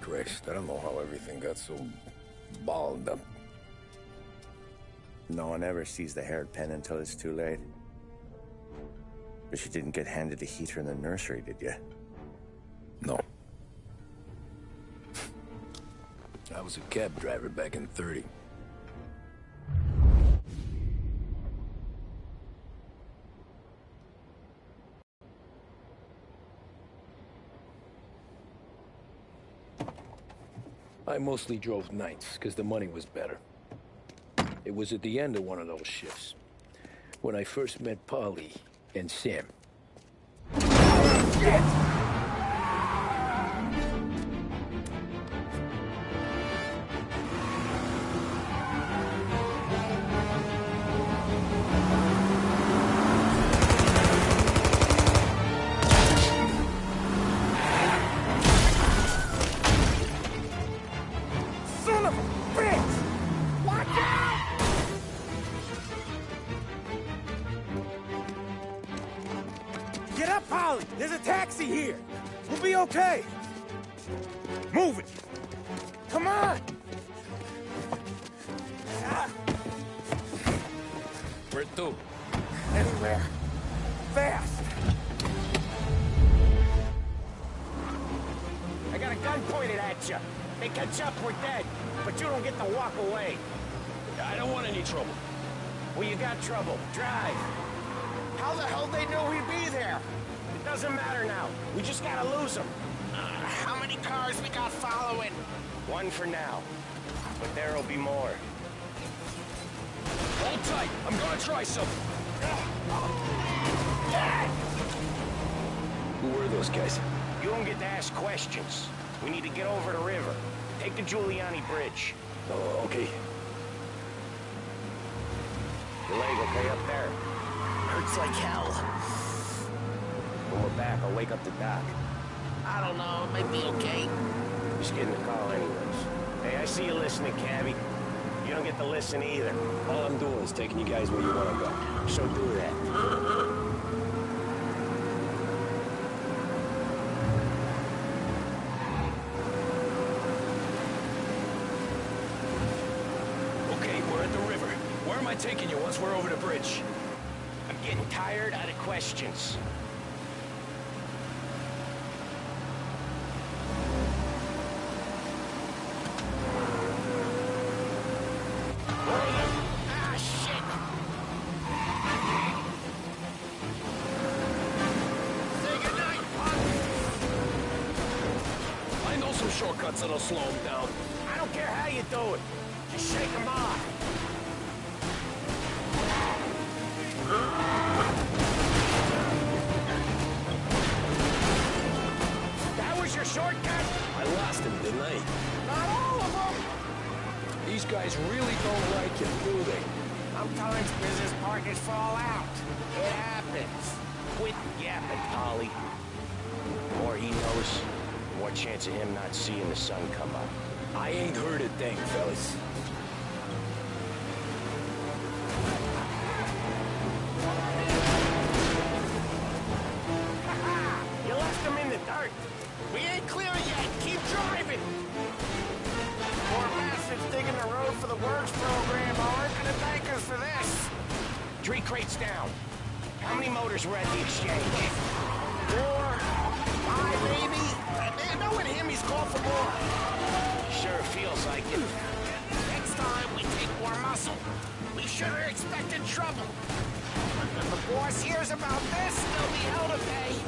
Christ, I don't know how everything got so balled up. No one ever sees the haired pen until it's too late. But you didn't get handed a heater in the nursery, did you? No. I was a cab driver back in 30. I mostly drove nights because the money was better. It was at the end of one of those shifts when I first met Paulie and Sam. Son There's a taxi here! We'll be okay! Move it! Come on! Ah, Where to? anywhere. Fast! I got a gun pointed at you. They catch up, we're dead. But you don't get to walk away. I don't want any trouble. Well, you got trouble. Drive. How the hell they know we'd be there? It doesn't matter now. We just gotta lose them. how many cars we got following? One for now. But there'll be more. Hold tight. I'm gonna try something. Who were those guys? You don't get to ask questions. We need to get over the river. Take the Giuliano Bridge. Oh, okay. Your leg okay up there? Hurts like hell. Back, I'll wake up the doc. I don't know, it might be okay. Just getting the call anyways. Hey, I see you listening, Cabby. You don't get to listen either. All I'm doing is taking you guys where you want to go. So do that. Okay, we're at the river. Where am I taking you once we're over the bridge? I'm getting tired out of questions. That'll slow him down. I don't care how you do it. Just shake them chance of him not seeing the sun come up. I ain't heard a thing, fellas. you left him in the dirt. We ain't clear yet. Keep driving. Digging the road for the works program aren't gonna thank us for this. Three crates down. How many motors were at the exchange? More. Sure feels like it. Next time, we take more muscle. We sure are expecting trouble. If the boss hears about this, there'll be hell to pay.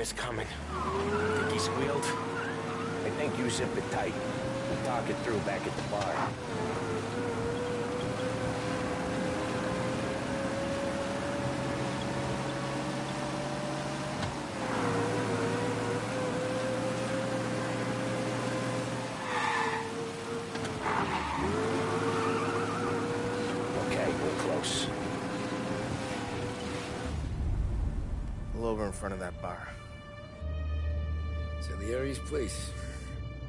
I didn't coming. Think he squealed? I think you zip it tight. We'll talk it through back at the bar. Over in front of that bar. Salieri's place.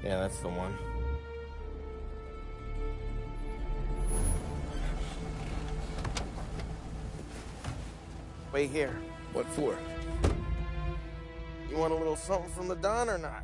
Yeah, that's the one. Wait here. What for? You want a little something from the Don or not?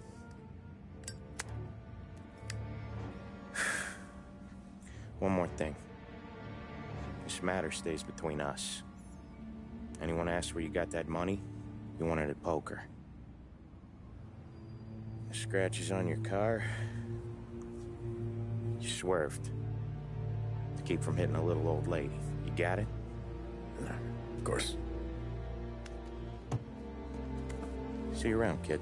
One more thing. This matter stays between us. Anyone asks where you got that money, you wanted it poker. The scratches on your car, you swerved. To keep from hitting a little old lady. You got it? Of course. See you around, kid.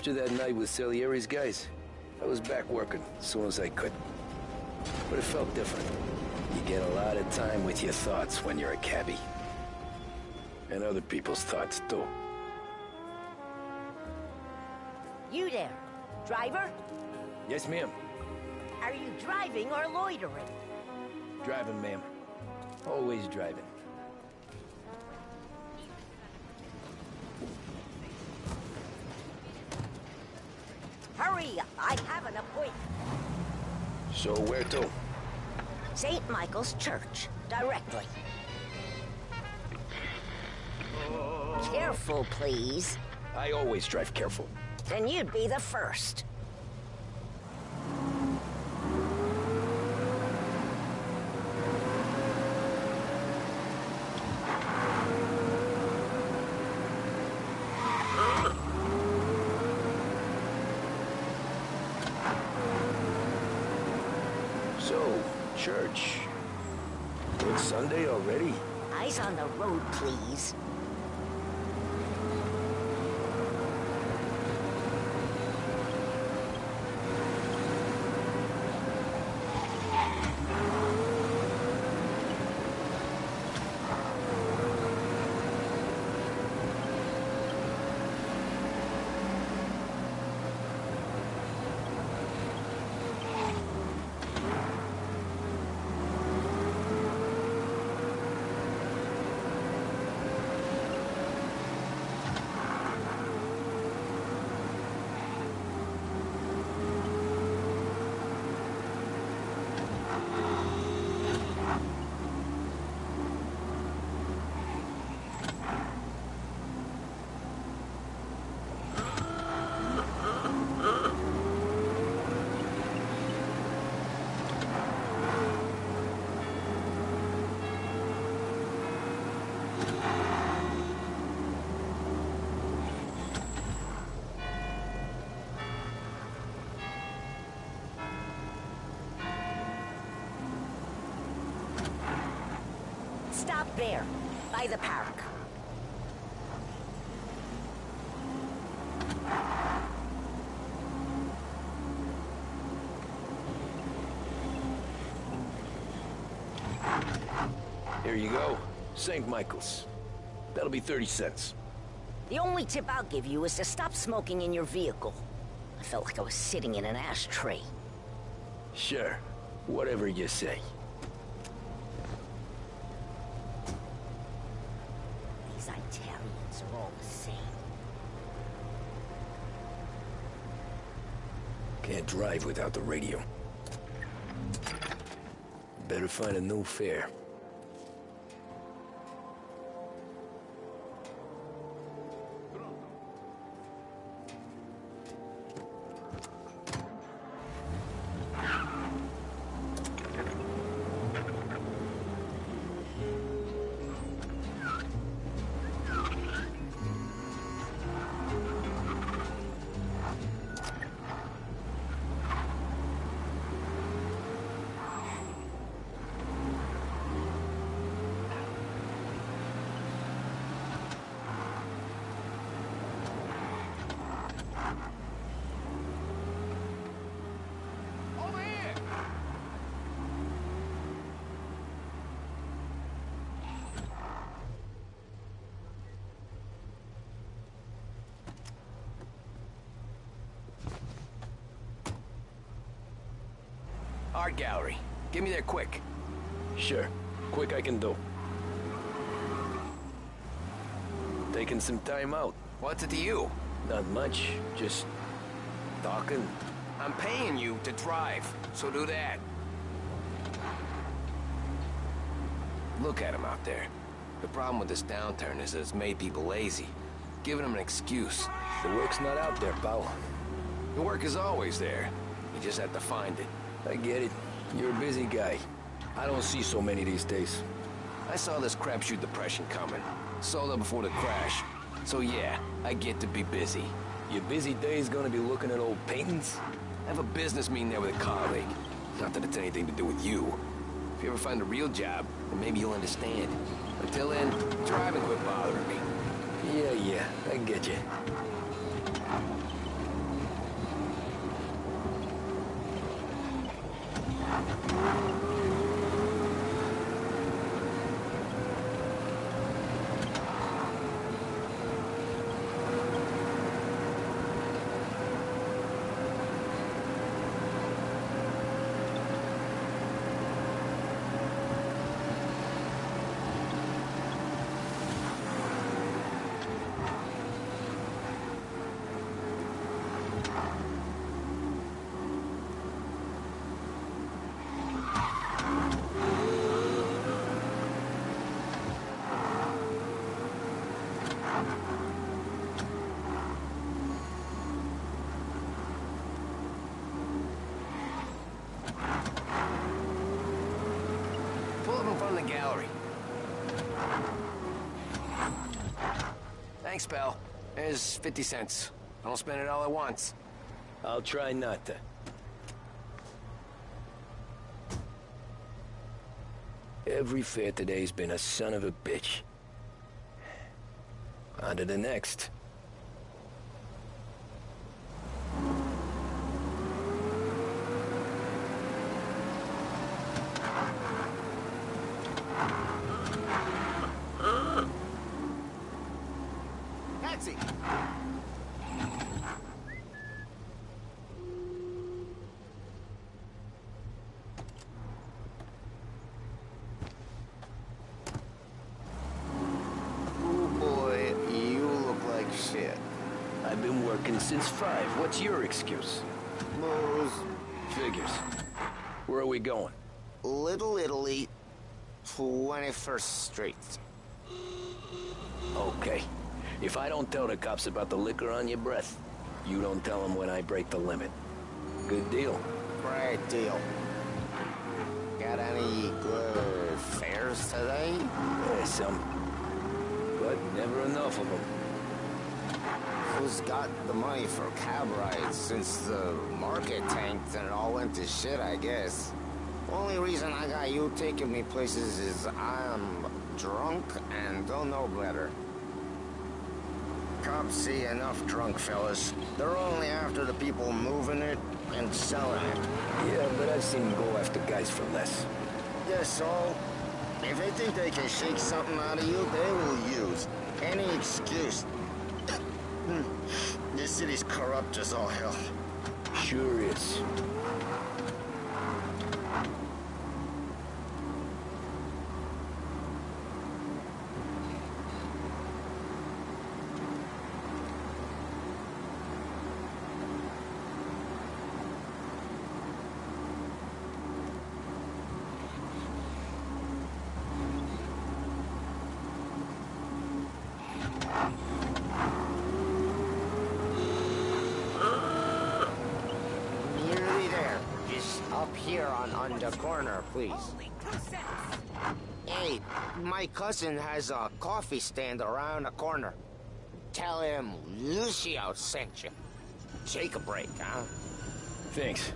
After that night with Salieri's guys, I was back working as soon as I could. But it felt different. You get a lot of time with your thoughts when you're a cabbie. And other people's thoughts, too. You there, driver? Yes, ma'am. Are you driving or loitering? Driving, ma'am. Always driving. Hurry, I have an appointment. So where to? St. Michael's Church, directly. Careful, please. I always drive careful. Then you'd be the first. So, church. It's Sunday already? Eyes on the road, please. Stop there, by the park. Here you go. St. Michael's. That'll be 30 cents. The only tip I'll give you is to stop smoking in your vehicle. I felt like I was sitting in an ashtray. Sure. Whatever you say. These I Italians are all the same. Without the radio. Better find a new fare. Art gallery. Get me there quick. Sure. Quick I can do. Taking some time out. What's it to you? Not much. Just talking. I'm paying you to drive, so do that. Look at him out there. The problem with this downturn is that it's made people lazy, giving them an excuse. The work's not out there, pal. The work is always there. You just have to find it. I get it. You're a busy guy. I don't see so many these days. I saw this crapshoot depression coming. Saw that before the crash. So yeah, I get to be busy. Your busy day's gonna be looking at old paintings? I have a business meeting there with a colleague. Not that it's anything to do with you. If you ever find a real job, then maybe you'll understand. Until then, drive and quit bothering me. Yeah, yeah, I get you. Pull up in front of the gallery. Thanks, pal. There's 50 cents. Don't spend it all at once. I'll try not to. Every fair today's been a son of a bitch. On to the next. Taxi! Oh boy, you look like shit. I've been working since five. Excuse? Booze. Figures. Where are we going? Little Italy, 21st Street. Okay. If I don't tell the cops about the liquor on your breath, you don't tell them when I break the limit. Good deal. Great deal. Got any good fares today? Yeah, some. But never enough of them. Who's got the money for cab rides since the market tanked and it all went to shit, I guess? Only reason I got you taking me places is I'm drunk and don't know better. Cops see enough drunk fellas. They're only after the people moving it and selling it. Yeah, but I've seen them go after guys for less. Yes, so if they think they can shake something out of you, they will use any excuse. Hmm. this city's corrupt as all hell. Sure is. here on, on the corner, please. Hey, my cousin has a coffee stand around the corner. Tell him Lucio sent you. Take a break, huh? Thanks.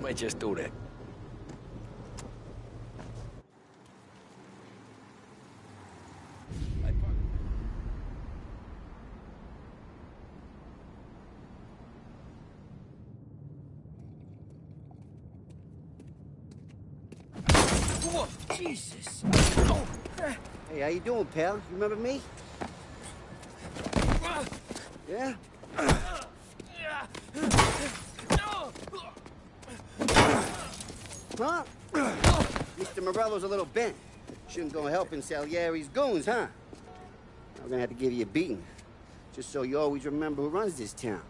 Might just do that. Whoa, Jesus. Hey, how you doing, pal? You remember me? Yeah? Huh? Mr. Morello's a little bent. Shouldn't go helping Salieri's goons, huh? I'm gonna have to give you a beating. Just so you always remember who runs this town.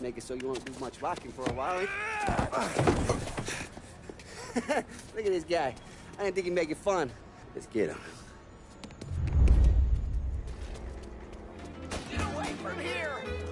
Make it so you won't do much rocking for a while. eh? Look at this guy. I didn't think he'd make it fun. Let's get him. From here!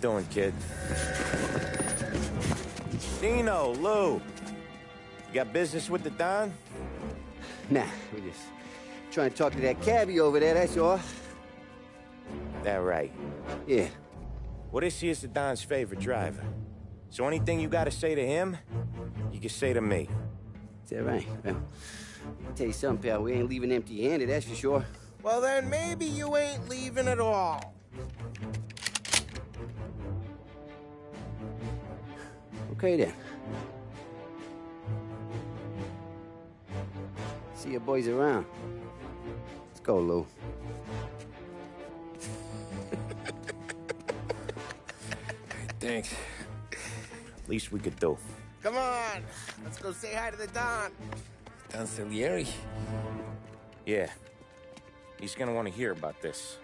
Doing, kid? Dino, Lou. You got business with the Don? Nah, we're just trying to talk to that cabbie over there, that's all. That right. Yeah. Well, this here's the Don's favorite driver. So anything you gotta say to him, you can say to me. Is that right? Well, I'll tell you something, pal. We ain't leaving empty-handed, that's for sure. Well, then maybe you ain't leaving at all. Okay, then. See your boys around. Let's go, Lou. Thanks. At least we could do. Come on, let's go say hi to the Don. Don Salieri? Yeah. He's gonna want to hear about this.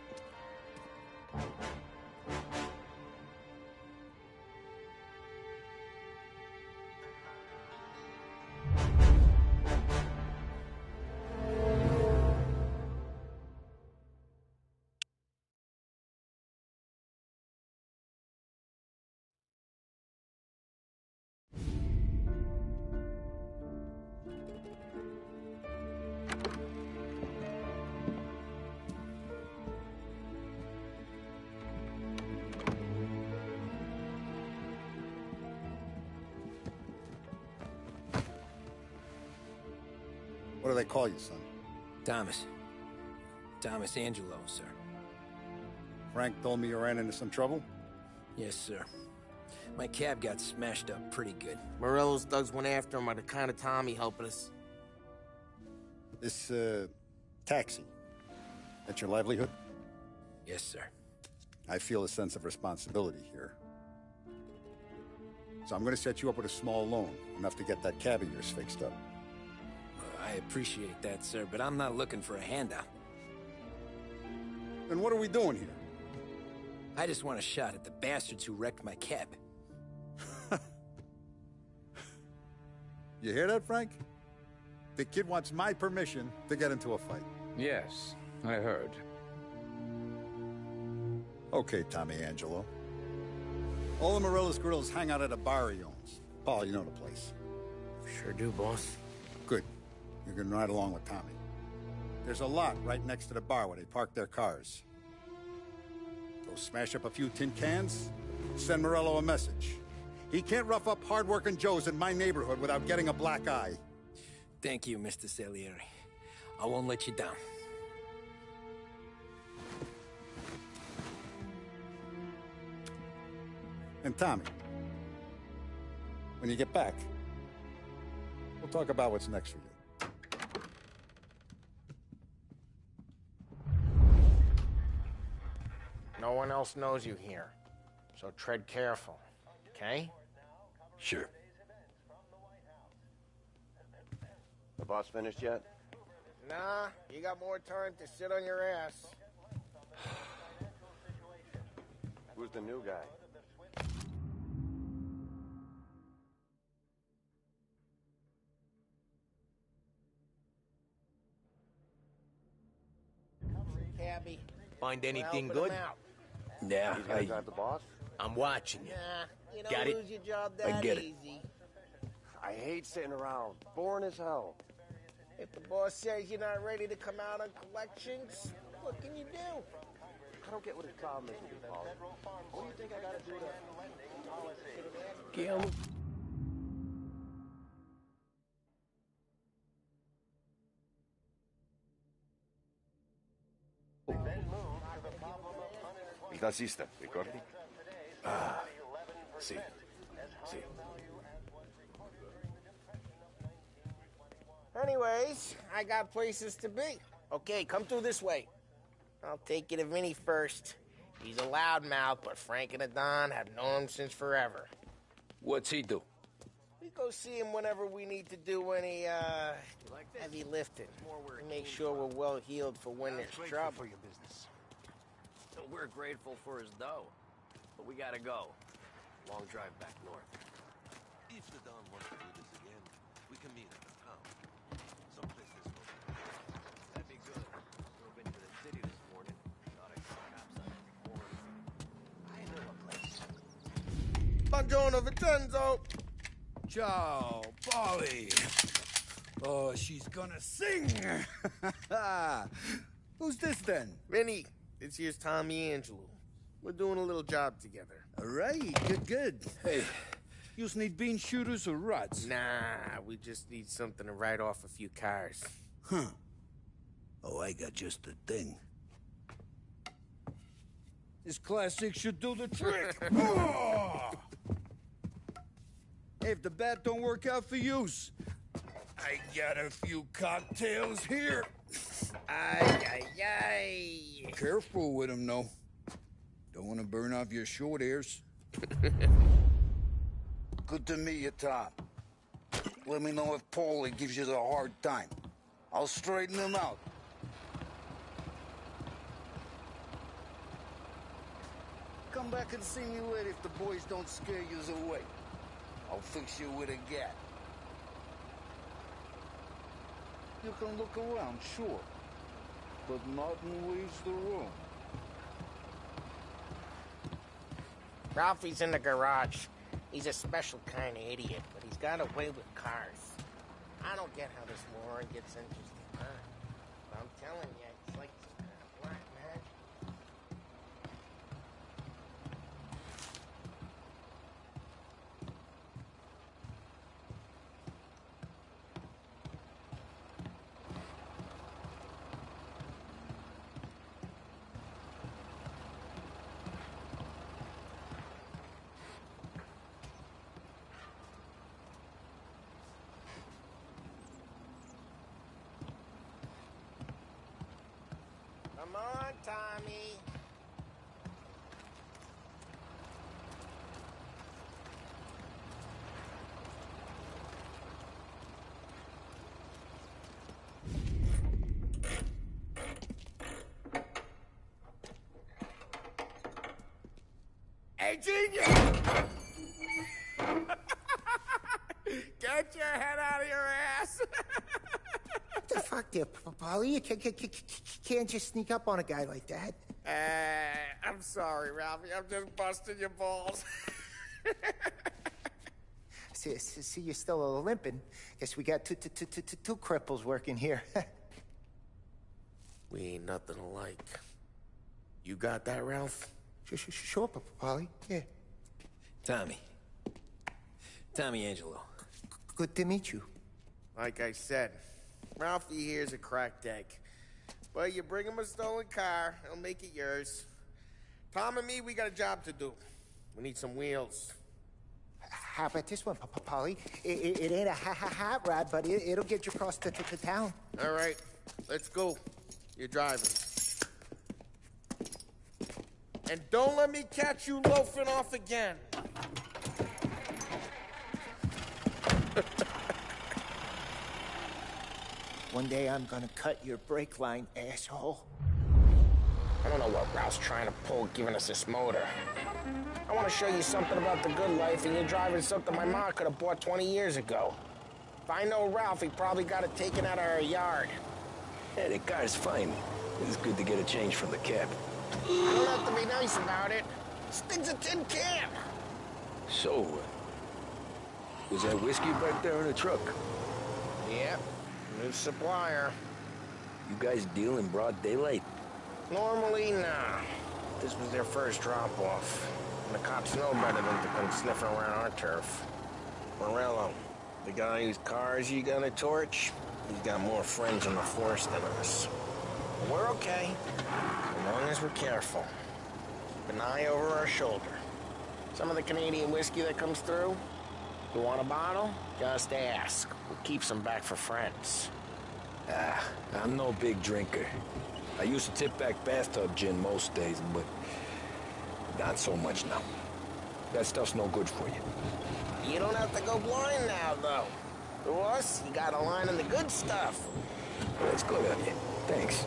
Call you, son? Thomas. Thomas Angelo, sir. Frank told me you ran into some trouble? Yes, sir. My cab got smashed up pretty good. Morello's thugs went after him on kind of Tommy helping us. This, uh, taxi. That's your livelihood? Yes, sir. I feel a sense of responsibility here. So I'm gonna set you up with a small loan, enough to get that cab of yours fixed up. I appreciate that, sir, but I'm not looking for a handout. Then what are we doing here? I just want a shot at the bastards who wrecked my cab. You hear that, Frank? The kid wants my permission to get into a fight. Yes, I heard. Okay, Tommy Angelo. All the Morello's girls hang out at a bar he owns. Paul, you know the place. Sure do, boss. You can ride along with Tommy. There's a lot right next to the bar where they park their cars. Go smash up a few tin cans, send Morello a message. He can't rough up hard-working Joes in my neighborhood without getting a black eye. Thank you, Mr. Salieri. I won't let you down. And Tommy, when you get back, we'll talk about what's next for you. No one else knows you here, so tread careful, okay? Sure. The boss finished yet? Nah, you got more time to sit on your ass. Who's the new guy? Cabby. Find anything Helping good? Him. Yeah, He's gonna I... drive the boss? I'm watching you. Nah, you don't Got it? your job I that get it. easy. I hate sitting around. Boring as hell. If the boss says you're not ready to come out on collections, what can you do? I don't get what his problem is with you, Paul. What do you think I gotta do to... Guillermo? Tassista, ricordi? Ah, sì, sì. Anyways, I got places to be. Okay, come through this way. I'll take you to Vinny first. He's a loudmouth, but Frank and the Don have known him since forever. What's he do? We go see him whenever we need to do any, uh, heavy lifting. We make sure we're well healed for when there's trouble. your business. We're grateful for his dough, but we gotta go. Long drive back north. If the Don wants to do this again, we can meet at the town. Someplace this open. That'd be good. Drove into the city this morning. Thought I saw cops on every corner. I know a place. Buongiorno, Vincenzo! Ciao, Paulie. Oh, she's gonna sing. Who's this then? Vinny, this here's Tommy Angelo. We're doing a little job together. All right, good, good. Hey, you need bean shooters or rods? Nah, we just need something to write off a few cars. Huh. Oh, I got just the thing. This classic should do the trick. Oh! Hey, if the bat don't work out for use, I got a few cocktails here. Ay, ay, ay. Careful with them, though. Don't want to burn off your short ears. Good to meet you, Tom. Let me know if Paulie gives you the hard time. I'll straighten him out. Come back and see me later if the boys don't scare you away. I'll fix you with a gat. You can look around, sure. But Martin leaves the room. Ralphie's in the garage. He's a special kind of idiot, but he's got a way with cars. I don't get how this moron gets interested, huh? But I'm telling you, it's like some kind of black magic. Come on, Tommy. Hey, genius! Get your head out of your ass! What the fuck there, P- Paulie? You can't, can't, can't just sneak up on a guy like that. Uh, I'm sorry, Ralphie. I'm just busting your balls. See, see, see you're still limping. Guess we got two, two, two, two, two, two cripples working here. We ain't nothing alike. You got that, Ralph? Sh- sh- Sure, P- Paulie. Yeah. Tommy. Tommy Angelo. Good to meet you. Like I said, Ralphie here's a crack deck. But you bring him a stolen car, he'll make it yours. Tom and me, we got a job to do. We need some wheels. How about this one, P- P- Paulie? It, it, it ain't a ha ha hot rod, but it, it'll get you across to, to, to town. All right, let's go. You're driving. And don't let me catch you loafing off again. One day I'm gonna cut your brake line, asshole. I don't know what Ralph's trying to pull giving us this motor. I want to show you something about the good life, and you're driving something my mom could have bought 20 years ago. If I know Ralph, he probably got it taken out of our yard. Yeah, the car's fine. It's good to get a change from the cab. You don't have to be nice about it. This thing's a tin can. So, uh, was that whiskey back there in the truck? Yep, new supplier. You guys deal in broad daylight? Normally, nah. This was their first drop-off. And the cops know better than to come sniffing around our turf. Morello, the guy whose cars you gonna torch, he's got more friends on the force than us. But we're okay, as long as we're careful. Keep an eye over our shoulder. Some of the Canadian whiskey that comes through, you want a bottle? Just ask. We'll keep some back for friends. Ah, I'm no big drinker. I used to tip back bathtub gin most days, but not so much now. That stuff's no good for you. You don't have to go blind now, though. To us, you got a line on the good stuff. That's good of you. Thanks.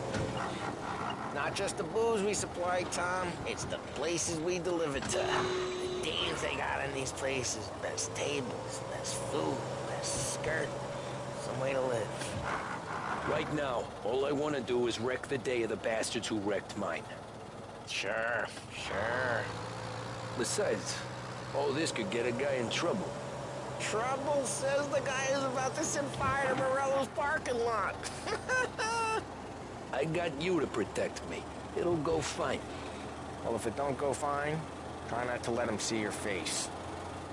Not just the booze we supply, Tom. It's the places we deliver to. Dames they got in these places. Best tables, best food, best skirt. Some way to live. Right now, all I want to do is wreck the day of the bastards who wrecked mine. Sure, sure. Besides, all this could get a guy in trouble. Trouble says the guy is about to set fire to Morello's parking lot. I got you to protect me. It'll go fine. well, if it don't go fine, try not to let them see your face.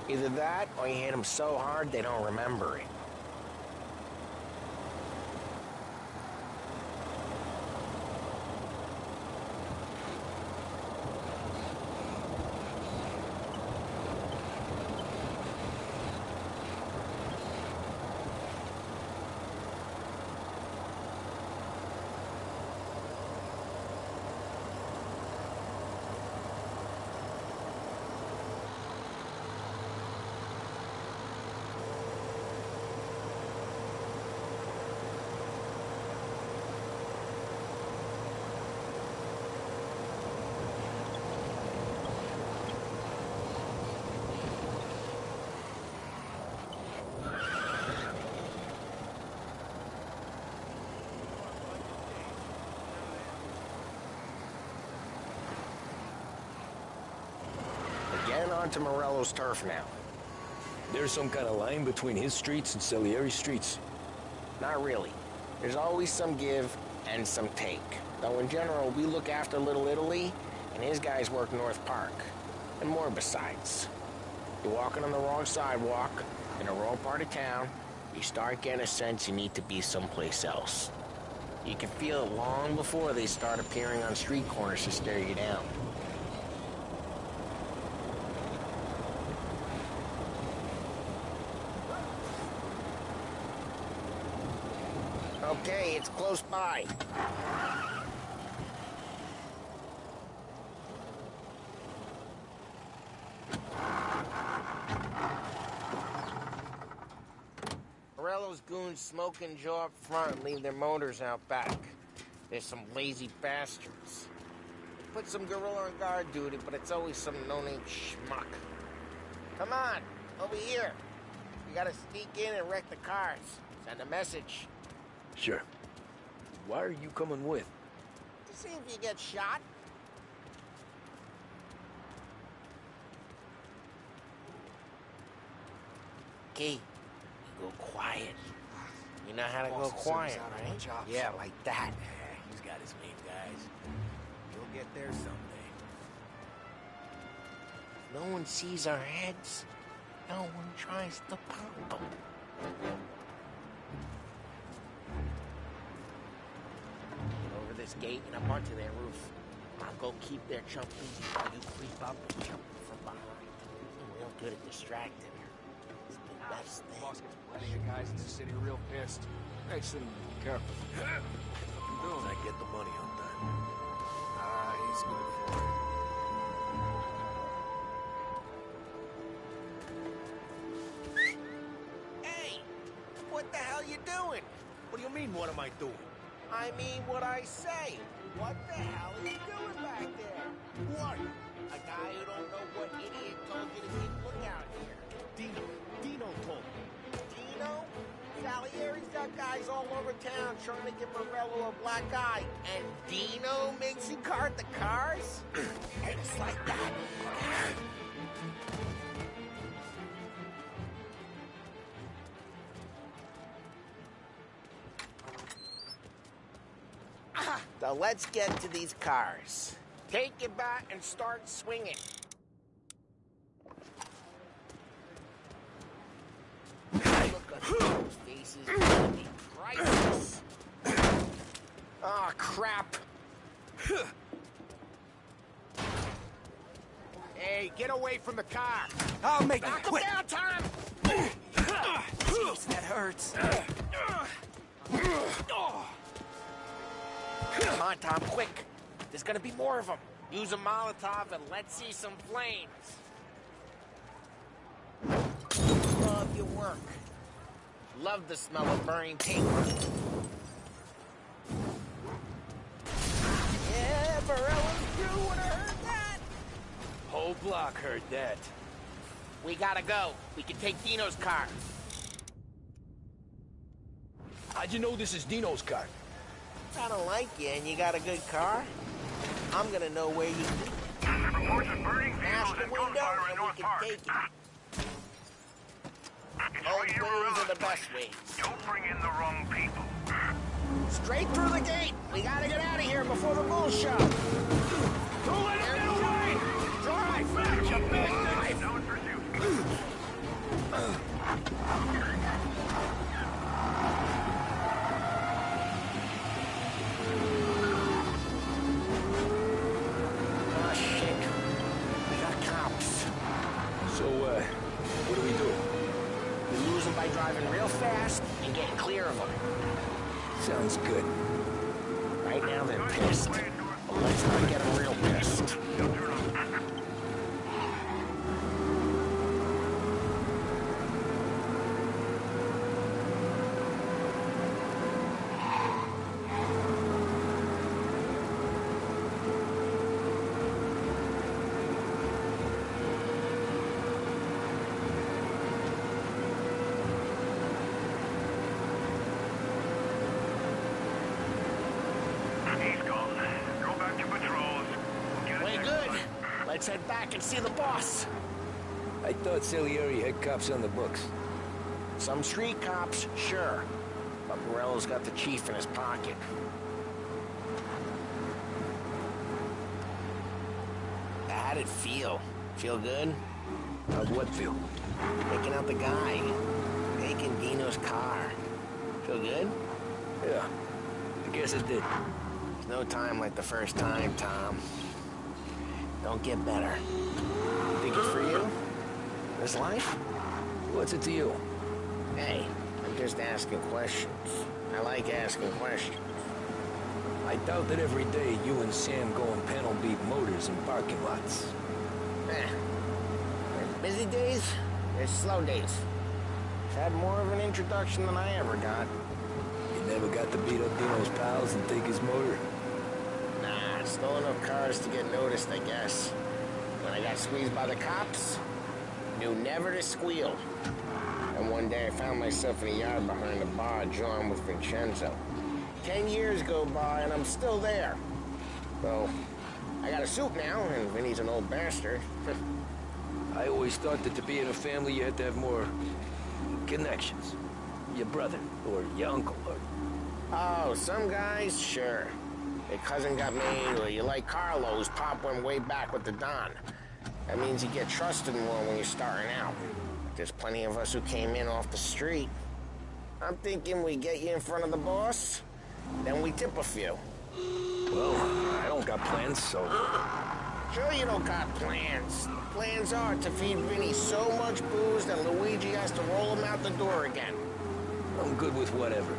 Either that, or you hit them so hard they don't remember it. We're getting onto Morello's turf now. There's some kind of line between his streets and Salieri streets. Not really. There's always some give and some take. Though in general, we look after Little Italy, and his guys work North Park. And more besides. You're walking on the wrong sidewalk, in the wrong part of town, you start getting a sense you need to be someplace else. You can feel it long before they start appearing on street corners to stare you down. Okay, it's close by. Morello's and jaw up front and leave their motors out back. There's some lazy bastards. They put some gorilla on guard duty, but it's always some no-name schmuck. Come on, over here. We gotta sneak in and wreck the cars. Send a message. Sure. Why are you coming with? To see if you get shot. Okay, you go quiet. You know how to go quiet, right? Yeah, like that. He's got his game, guys. You'll get there someday. No one sees our heads. No one tries to pop them. Over this gate and up onto their roof. I'll go keep their chump busy while you creep up and jump from behind. I'm real good at distracting her. The thing. Boss gets plenty of guys in the city real pissed. Makes them careful. Doing? I get the money on time. Ah, he's good for it. Hey! What the hell you doing? What do you mean, what am I doing? I mean what I say. What the hell are you doing back there? What? A guy who don't know what idiot told you to keep lookout here. Dino. Dino told me. Dino? Salieri's got guys all over town trying to get Morello a black eye. And Dino makes you cart the cars? it's like that. Ah, So let's get to these cars. Take your bat and start swinging. Look at those faces. be priceless. Oh, crap. Hey, get away from the car. I'll make it Knock him quick. down, Tom! Jeez, that hurts. Come on, Tom, quick. There's gonna be more of them. Use a Molotov and let's see some flames. Love your work. Love the smell of burning paper. Yeah, Morello's crew would have heard that. Whole block heard that. We gotta go. We can take Dino's car. How'd you know this is Dino's car? I don't like you and you got a good car. I'm gonna know where you Reports of burning Smash vehicles the and window gunfire in and we North can Park. Take it. It's Old right ways are the around. best ways. Don't bring in the wrong people. Straight through the gate. We gotta get out of here before the bull show. Don't let him get away! Drive! Back, you business! Now in pursuit. Oh, driving real fast and getting clear of them. Sounds good. Right now they're pissed. But let's not get them real pissed. He's gone. Go back to patrols. We'll get it Way next good. time. Let's head back and see the boss. I thought Salieri had cops on the books. Some street cops, sure. But Morello's got the chief in his pocket. How'd it feel? Feel good? How'd what feel? Taking out the guy. Taking Dino's car. Feel good? Yeah, I guess it did. There's no time like the first time, Tom. Don't get better. Think it's for you? This life? What's it to you? Hey, I'm just asking questions. I like asking questions. I doubt that every day you and Sam go and panel beat motors in parking lots. Eh. There's busy days, there's slow days. Had more of an introduction than I ever got. You never got to beat up Dino's pals and take his motor? Stole enough cars to get noticed, I guess. When I got squeezed by the cops, knew never to squeal. And one day I found myself in a yard behind a bar drawn with Vincenzo. Ten years go by and I'm still there. So, I got a suit now, and Vinny's an old bastard. I always thought that to be in a family you had to have more connections. Your brother, or your uncle, or... oh, some guys, sure. Your cousin got made, or you like Carlos, Pop went way back with the Don. That means you get trusted more when you're starting out. There's plenty of us who came in off the street. I'm thinking we get you in front of the boss, then we tip a few. Well, I don't got plans, so... Sure you don't got plans. Plans are to feed Vinny so much booze that Luigi has to roll him out the door again. I'm good with whatever.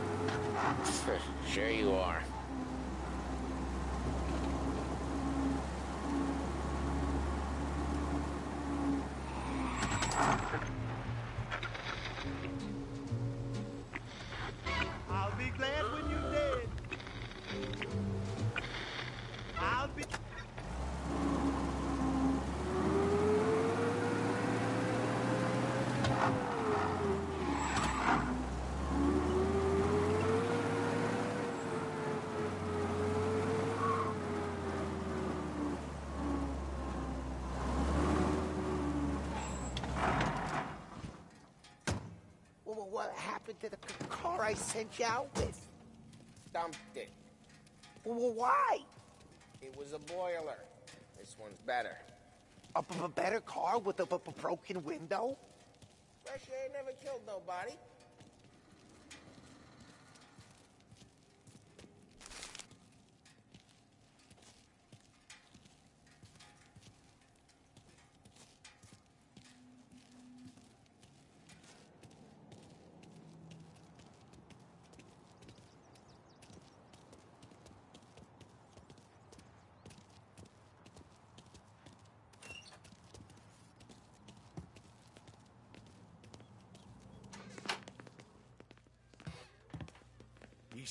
sure you are. What happened to the car I sent you out with? Dumped it. Well, why? It was a boiler. This one's better. A b- better car with a b- broken window? Fresh air never killed nobody.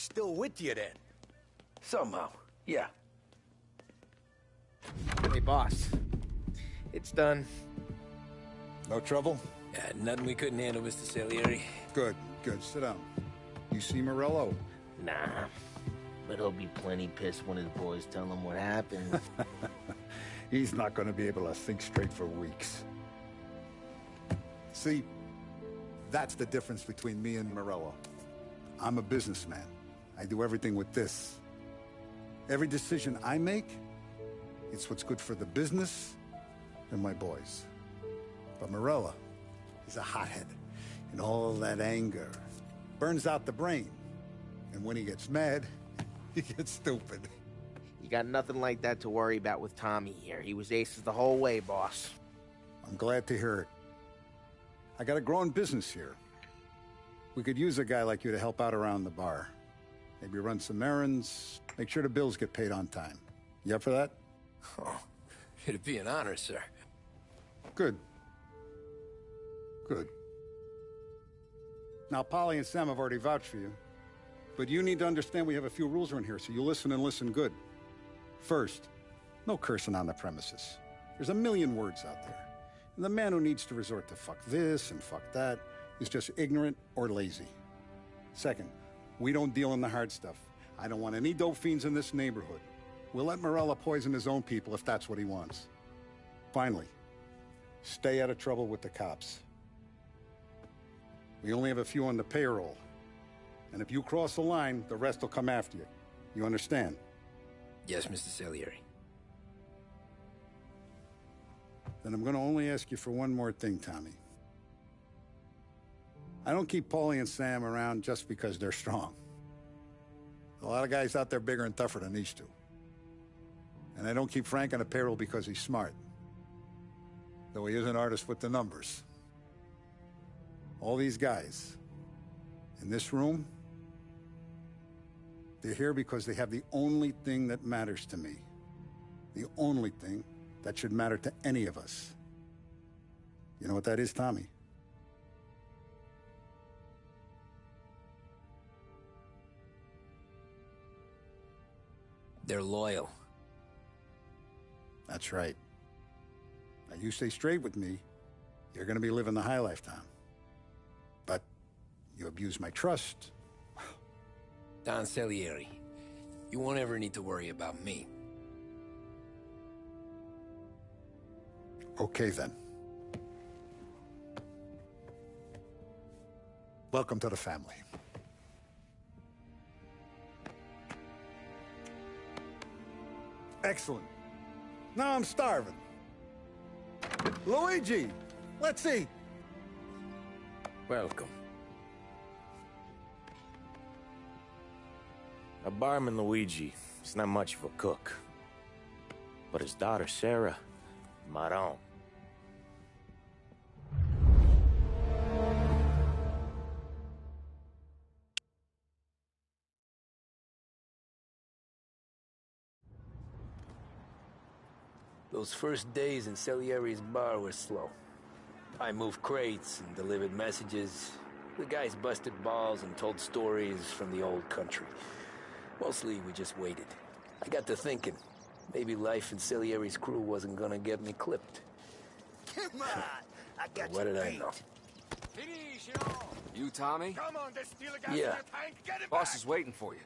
Still with you then? Somehow, yeah. Hey, boss. It's done. No trouble? Yeah, nothing we couldn't handle, Mr. Salieri. Good, good. Sit down. You see Morello? Nah. But he'll be plenty pissed when his boys tell him what happened. He's not going to be able to think straight for weeks. See, that's the difference between me and Morello. I'm a businessman. I do everything with this. Every decision I make, it's what's good for the business and my boys. But Morello, is a hothead. And all that anger burns out the brain. And when he gets mad, he gets stupid. you got nothing like that to worry about with Tommy here. He was aces the whole way, boss. I'm glad to hear it. I got a growing business here. We could use a guy like you to help out around the bar. Maybe run some errands, make sure the bills get paid on time. You up for that? Oh, it'd be an honor, sir. Good. Good. Now, Paulie and Sam have already vouched for you. But you need to understand we have a few rules around here, so you listen and listen good. First, no cursing on the premises. There's a million words out there. And the man who needs to resort to fuck this and fuck that is just ignorant or lazy. Second, we don't deal in the hard stuff. I don't want any dope fiends in this neighborhood. We'll let Morello poison his own people if that's what he wants. Finally, stay out of trouble with the cops. We only have a few on the payroll. And if you cross the line, the rest will come after you. You understand? Yes, Mr. Salieri. Then I'm going to only ask you for one more thing, Tommy. I don't keep Paulie and Sam around just because they're strong. A lot of guys out there bigger and tougher than these two. And I don't keep Frank on the payroll because he's smart. Though he is an artist with the numbers. All these guys in this room, they're here because they have the only thing that matters to me. The only thing that should matter to any of us. You know what that is, Tommy? They're loyal. That's right. Now, you stay straight with me, you're going to be living the high life, Tom. But you abuse my trust. Don Salieri, you won't ever need to worry about me. Okay, then. Welcome to the family. Excellent. Now I'm starving. Luigi, let's eat. Welcome. A barman Luigi is not much of a cook. But his daughter Sarah, Maron. Those first days in Salieri's bar were slow. I moved crates and delivered messages. The guys busted balls and told stories from the old country. Mostly, we just waited. I got to thinking, maybe life in Salieri's crew wasn't gonna get me clipped. Come on! I got What you did I beat. know? You, Tommy? Come on, there's still a gas Yeah. in the tank. Get it Boss back. is waiting for you.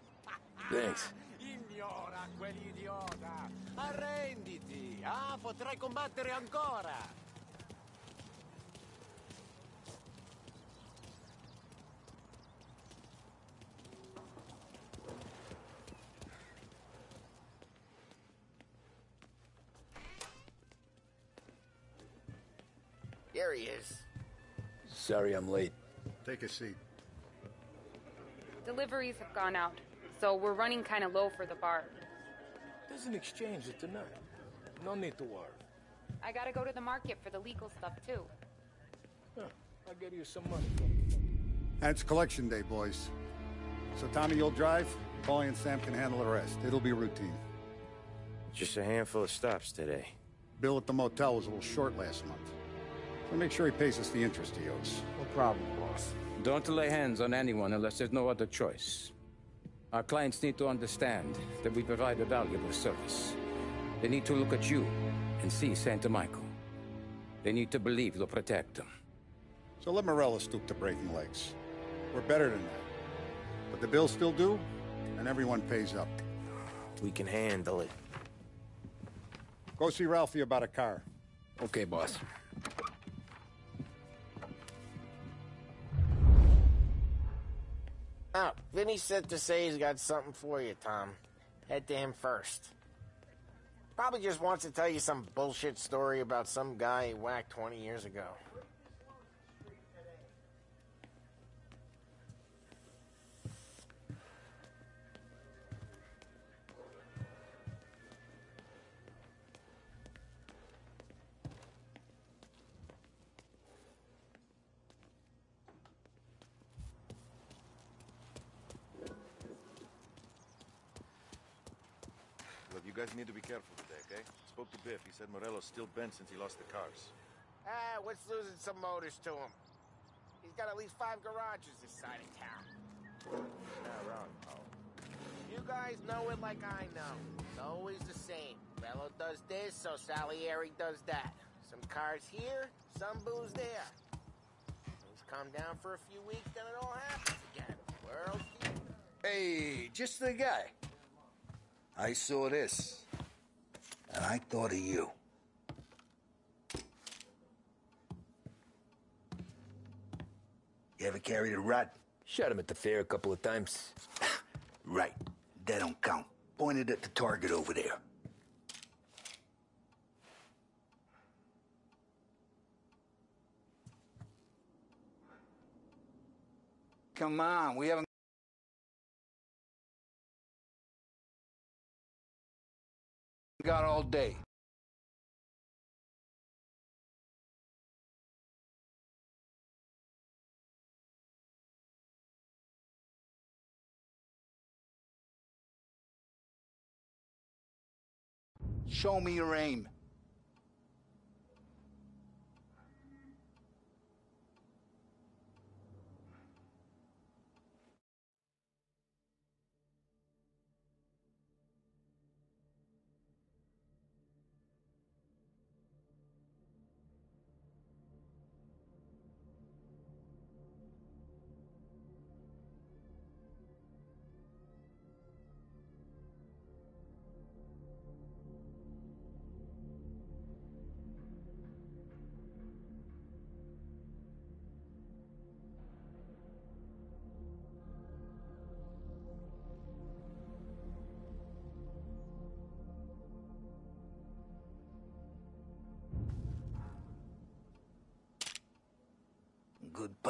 Thanks. Ignora quell'idiota. Ah. Arrenditi. Ah, potrai combattere ancora. Here he is. Sorry I'm late. Take a seat. Deliveries have gone out, so we're running kind of low for the bar. There's an exchange it tonight. No need to worry. I gotta go to the market for the legal stuff too. Huh, I'll get you some money. And it's collection day, boys. So Tommy, you'll drive. Paulie and Sam can handle the rest. It'll be routine. Just a handful of stops today. Bill at the motel was a little short last month. So make sure he pays us the interest he owes. No problem, boss. Don't lay hands on anyone unless there's no other choice. Our clients need to understand that we provide a valuable service. They need to look at you and see Santa Michael. They need to believe you'll protect them. So let Morello stoop to breaking legs. We're better than that. But the bills still due, and everyone pays up. We can handle it. Go see Ralphie about a car. Okay, boss. Oh, Vinny said to say he's got something for you, Tom. Head to him first. Probably just wants to tell you some bullshit story about some guy he whacked 20 years ago. Guys need to be careful okay? Spoke to Biff. He said Morello's still bent since he lost the cars. Ah, what's losing some motors to him? He's got at least five garages this side of town. Not wrong, Paul. You guys know it like I know. It's always the same. Bello does this, so Salieri does that. Some cars here, some booze there. Things calm down for a few weeks, then it all happens again. World Hey, just the guy. I saw this, and I thought of you. You ever carried a rod? Shot him at the fair a couple of times. Right. That don't count. Pointed at the target over there. Come on, we haven't got all day. Show me your aim.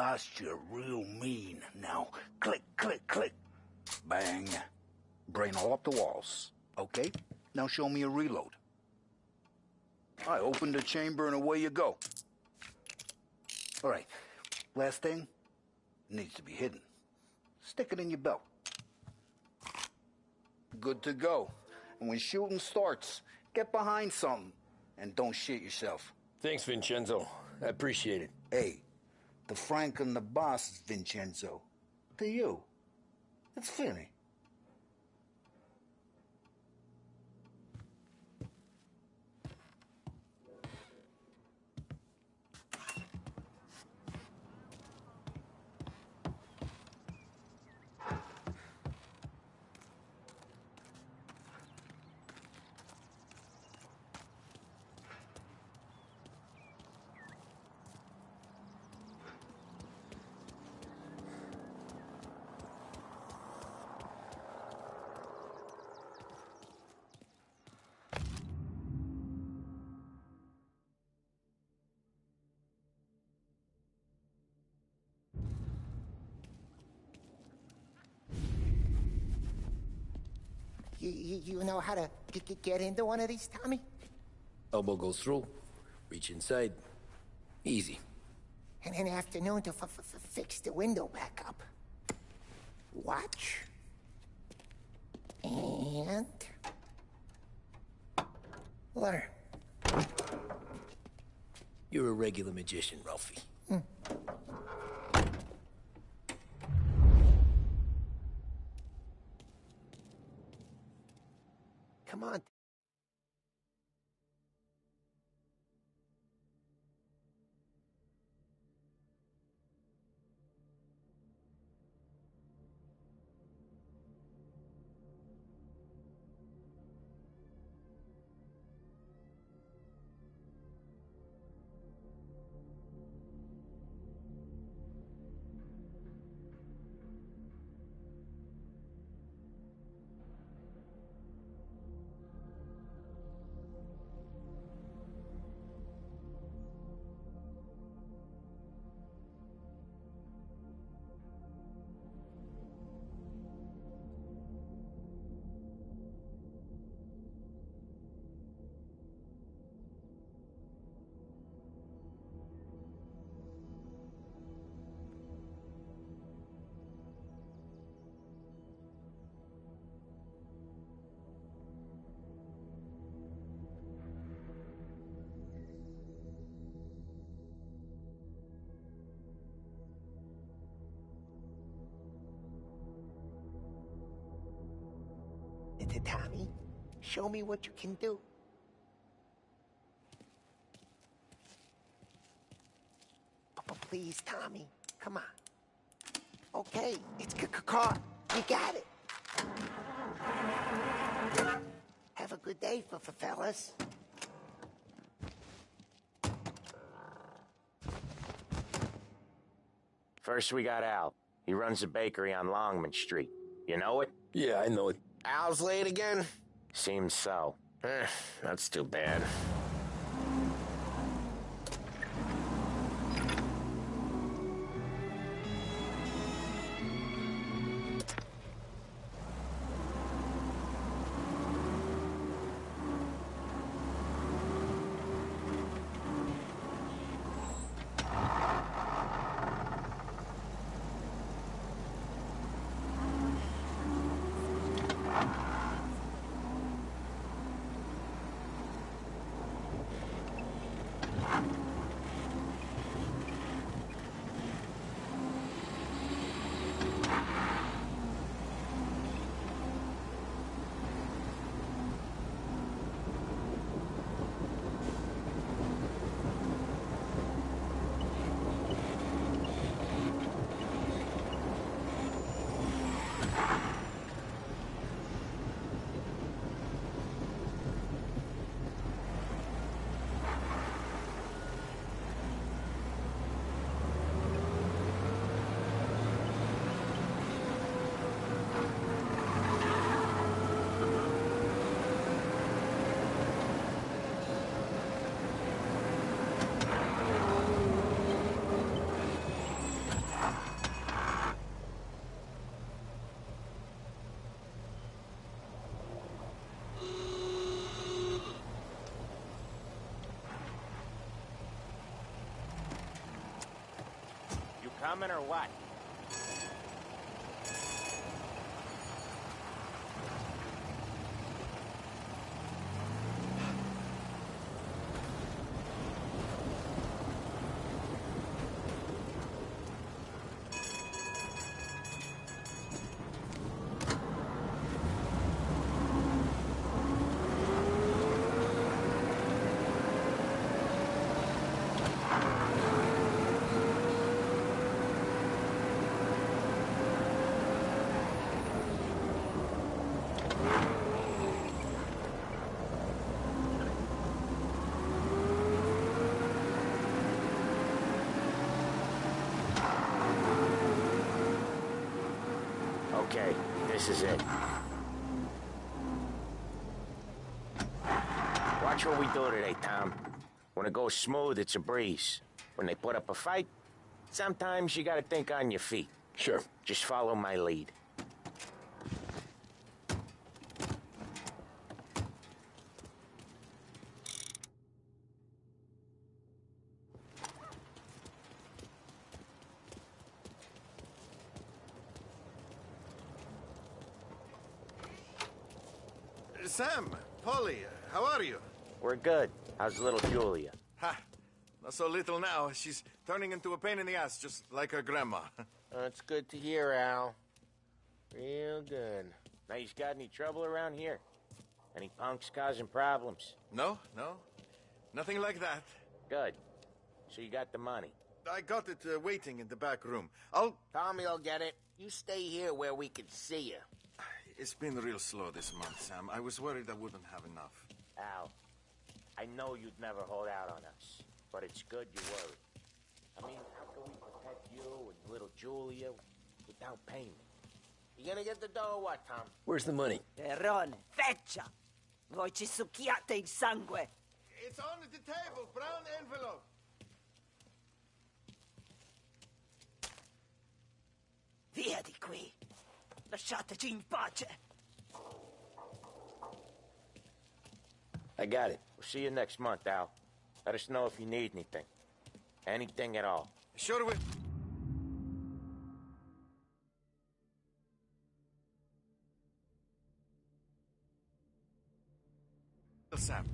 Good posture, real mean. Now, click, click, click. Bang. Brain all up the walls. Okay? Now show me a reload. I open the chamber and away you go. All right. Last thing needs to be hidden. Stick it in your belt. Good to go. And when shooting starts, get behind something and don't shit yourself. Thanks, Vincenzo. I appreciate it. Hey, the Frank and the boss Vincenzo. To you, it's Vinny. You, know how to get into one of these, Tommy? Elbow goes through. Reach inside. Easy. And an afternoon to fix the window back up. Watch. And... Learn. You're a regular magician, Ralphie. Show me what you can do. P- p- Please, Tommy, come on. Okay, it's c- c- car. You got it. Have a good day, f- f- fellas. First, we got Al. He runs a bakery on Longman Street. You know it? Yeah, I know it. Al's late again? Seems so. Eh, that's too bad. Coming or what? Okay, this is it. Watch what we do today, Tom. When it goes smooth, it's a breeze. When they put up a fight, sometimes you gotta think on your feet. Sure. Just follow my lead. Sam, Paulie, how are you? We're good. How's little Julia? Ha! Not so little now. She's turning into a pain in the ass, just like her grandma. That's good to hear, Al. Real good. Now, you got any trouble around here? Any punks causing problems? No, no. Nothing like that. Good. So you got the money? I got it uh, waiting in the back room. I'll... Tommy'll get it. You stay here where we can see you. It's been real slow this month, Sam. I was worried I wouldn't have enough. Al, I know you'd never hold out on us, but it's good you worry. I mean, how can we protect you and little Julia without payment? You gonna get the dough or what, Tom? Where's the money? Perrone, feccia! Voi ci succhiate il sangue! It's on the table, brown envelope. Via di qui! Lasciateci in pace! I got it. We'll see you next month, Al. Let us know if you need anything. Anything at all. Sure will. Sam.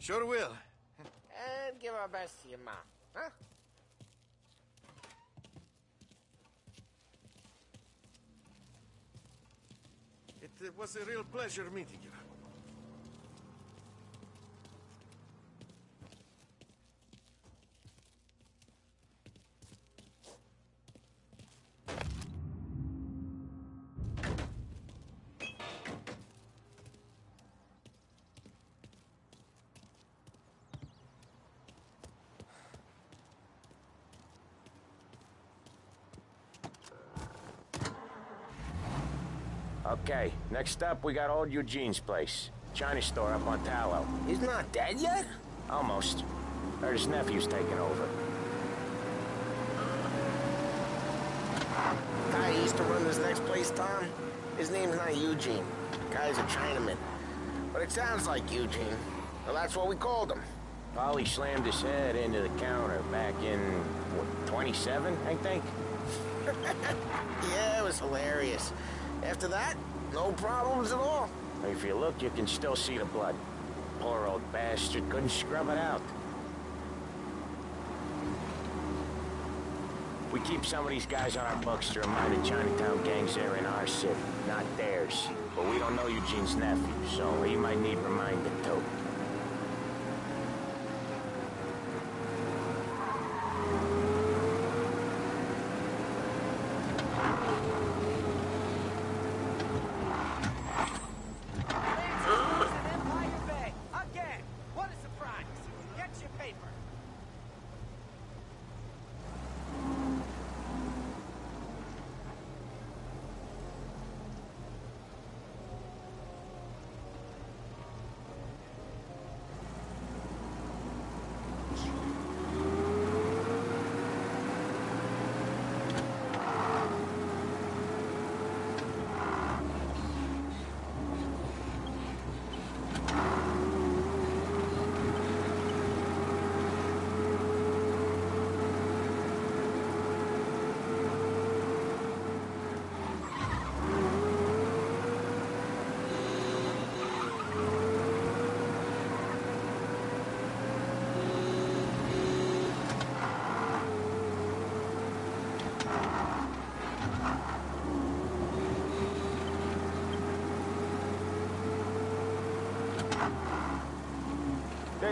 Sure will. And give our best to your mom, huh? It was a real pleasure meeting you. Okay, next up, we got old Eugene's place. China store up on Tallow. He's not dead yet? Almost. Heard his nephew's taking over. Guy used to run this next place, Tom. His name's not Eugene. Guy's a Chinaman. But it sounds like Eugene. Well, that's what we called him. Paulie slammed his head into the counter back in, what, 27, I think? yeah, it was hilarious. After that, no problems at all. If you look, you can still see the blood. Poor old bastard couldn't scrub it out. We keep some of these guys on our books to remind the Chinatown gangs they're in our city, not theirs. But we don't know Eugene's nephew, so he might need reminding too.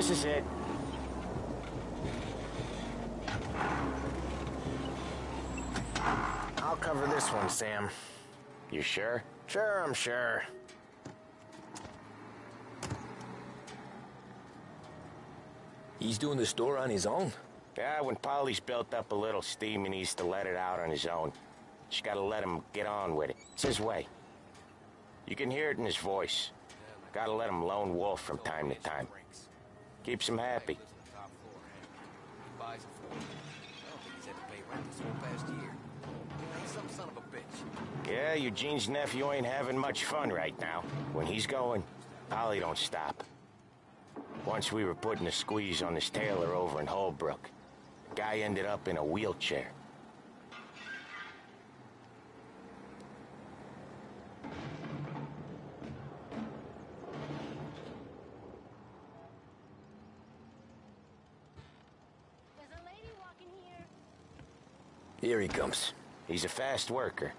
This is it. I'll cover this one, Sam. You sure? Sure, I'm sure. He's doing the store on his own? Yeah, when Paulie's built up a little steam, he needs to let it out on his own. Just gotta let him get on with it. It's his way. You can hear it in his voice. Gotta let him lone wolf from time to time. Keeps him happy. Buys for. I don't think he's had to pay rent this whole past year. He's some son of a bitch. Yeah, Eugene's nephew ain't having much fun right now. When he's going, Paulie don't stop. Once we were putting a squeeze on this tailor over in Holbrook. The guy ended up in a wheelchair. Here he comes. He's a fast worker.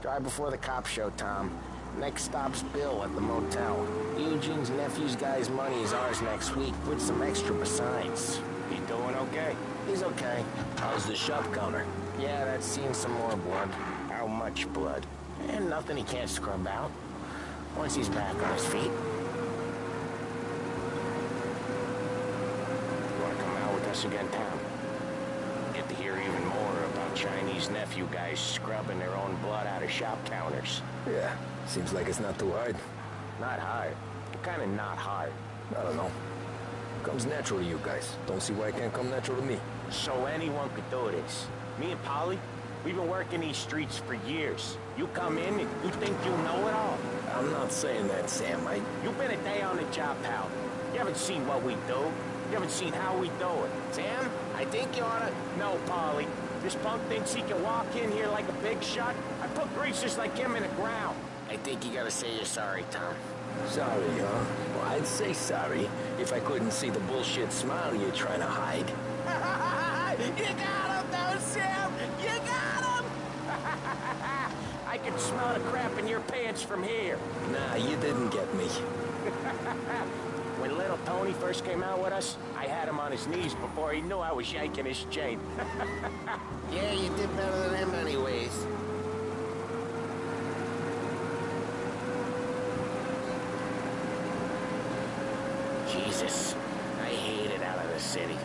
Drive before the cops show, Tom. Next stop's Bill at the motel. Eugene's nephew's guy's money is ours next week, with some extra besides. He doing okay? He's okay. How's the shop counter? Yeah, that's seen some more blood. How much blood? And nothing he can't scrub out. Once he's back on his feet. You wanna come out with us again, Tom? Get to hear even more about Chinese nephew guys scrubbing their own blood out of shop counters. Yeah, seems like it's not too hard. Not hard. Kinda not hard. I don't know. Comes natural to you guys. Don't see why it can't come natural to me. So anyone could do this. Me and Paulie, we've been working these streets for years. You come in and you think you know it all. I'm not saying that, Sam. I... You've been a day on the job, pal. You haven't seen what we do. You haven't seen how we do it. Sam, I think you oughta... No, Paulie. This punk thinks he can walk in here like a big shot. I put greasers like him in the ground. I think you gotta say you're sorry, Tom. Sorry, huh? Well, I'd say sorry if I couldn't see the bullshit smile you're trying to hide. you got him, though, Sam! You got him! I can smell the crap in your pants from here. Nah, you didn't get me. when little Tony first came out with us, I had him on his knees before he knew I was yanking his chain. yeah, you did better than him anyways. Jesus, I hate it out of the city.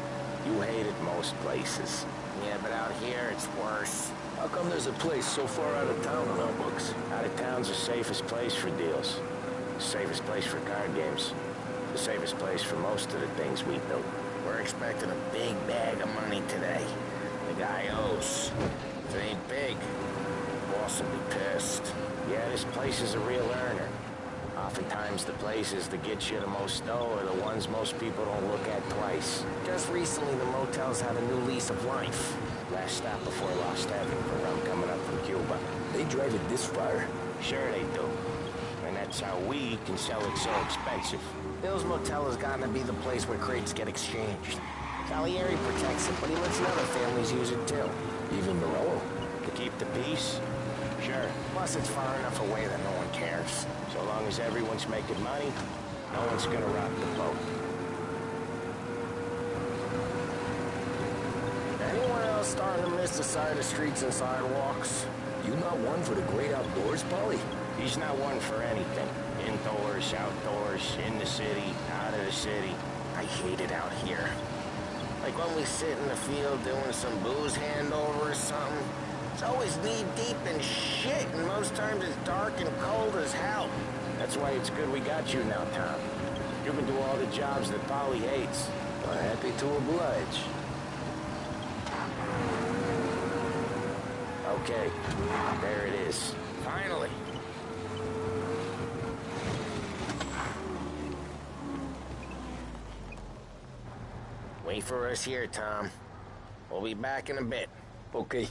You hate it most places. Yeah, but out here it's worse. How come there's a place so far out of town on our books? Out of town's the safest place for deals. Safest place for card games. The safest place for most of the things we do. We're expecting a big bag of money today. The guy owes. If it ain't big, boss will be pissed. Yeah, this place is a real earner. Oftentimes the places that get you the most dough are the ones most people don't look at twice. Just recently the motels had a new lease of life. Last stop before Lost Heaven for rum coming up from Cuba. They drive it this far? Sure they do. That's how we can sell it so expensive. Bill's Motel has gotten to be the place where crates get exchanged. Salieri protects it, but he lets other families use it too. Even Morello? To keep the peace? Sure. Plus it's far enough away that no one cares. So long as everyone's making money, no one's gonna rock the boat. Anyone else starting to miss the side of streets and sidewalks? You not one for the great outdoors, Paulie? He's not one for anything. Indoors, outdoors, in the city, out of the city. I hate it out here. Like when we sit in the field doing some booze handover or something. It's always knee deep in shit, and most times it's dark and cold as hell. That's why it's good we got you now, Tom. You can do all the jobs that Paulie hates. I'm happy to oblige. Okay, there it is. Finally. plenty for us here, Tom. We'll be back in a bit. Okay.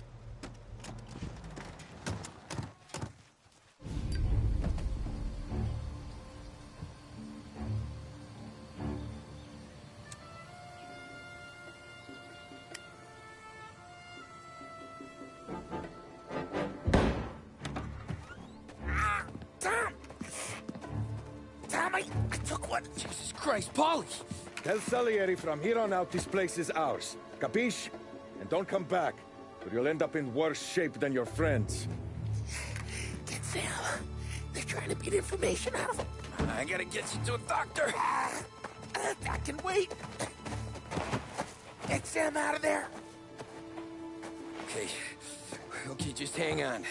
Ah, Tom, I, I took one. Jesus Christ, Paulie! Tell Salieri from here on out this place is ours. Capiche? And don't come back, or you'll end up in worse shape than your friends. Get Sam. They're trying to beat information out of him. I gotta get you to a doctor. Uh, I can wait. Get Sam out of there. Okay. Okay, just hang on.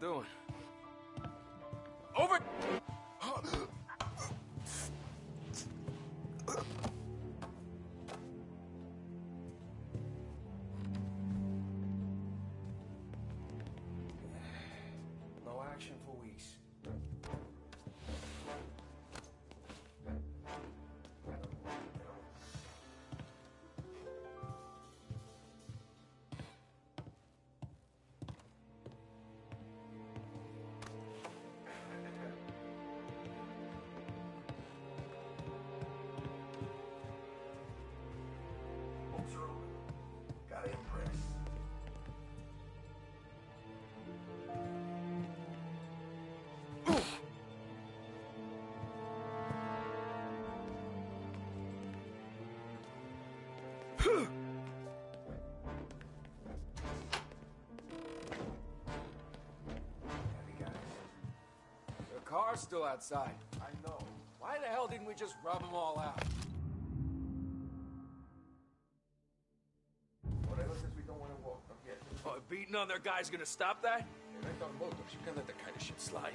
Doing. Over! The car's still outside. I know. Why the hell didn't we just rub them all out? Morello says we don't want to walk. Okay. Oh, beating on their guy's gonna stop that? Right on motors. You can't let that kind of shit slide.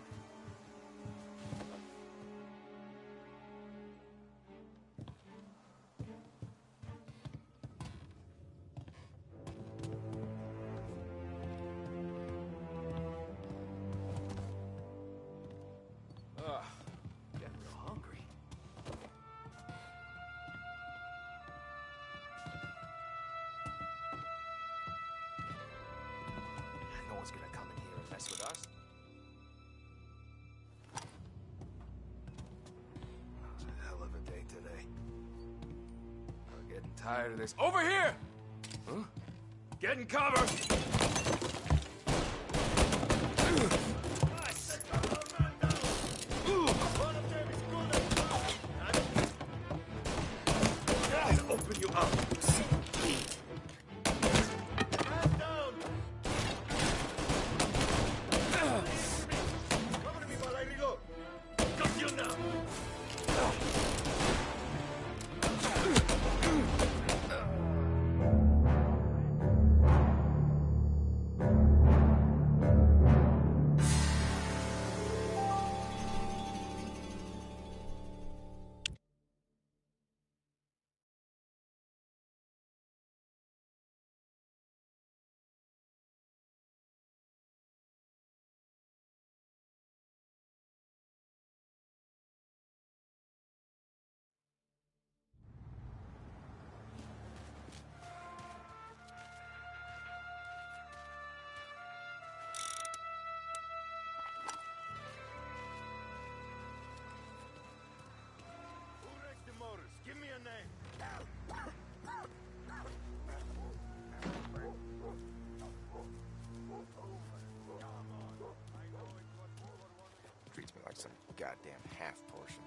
Goddamn half portion.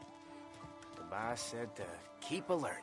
The boss said to keep alert.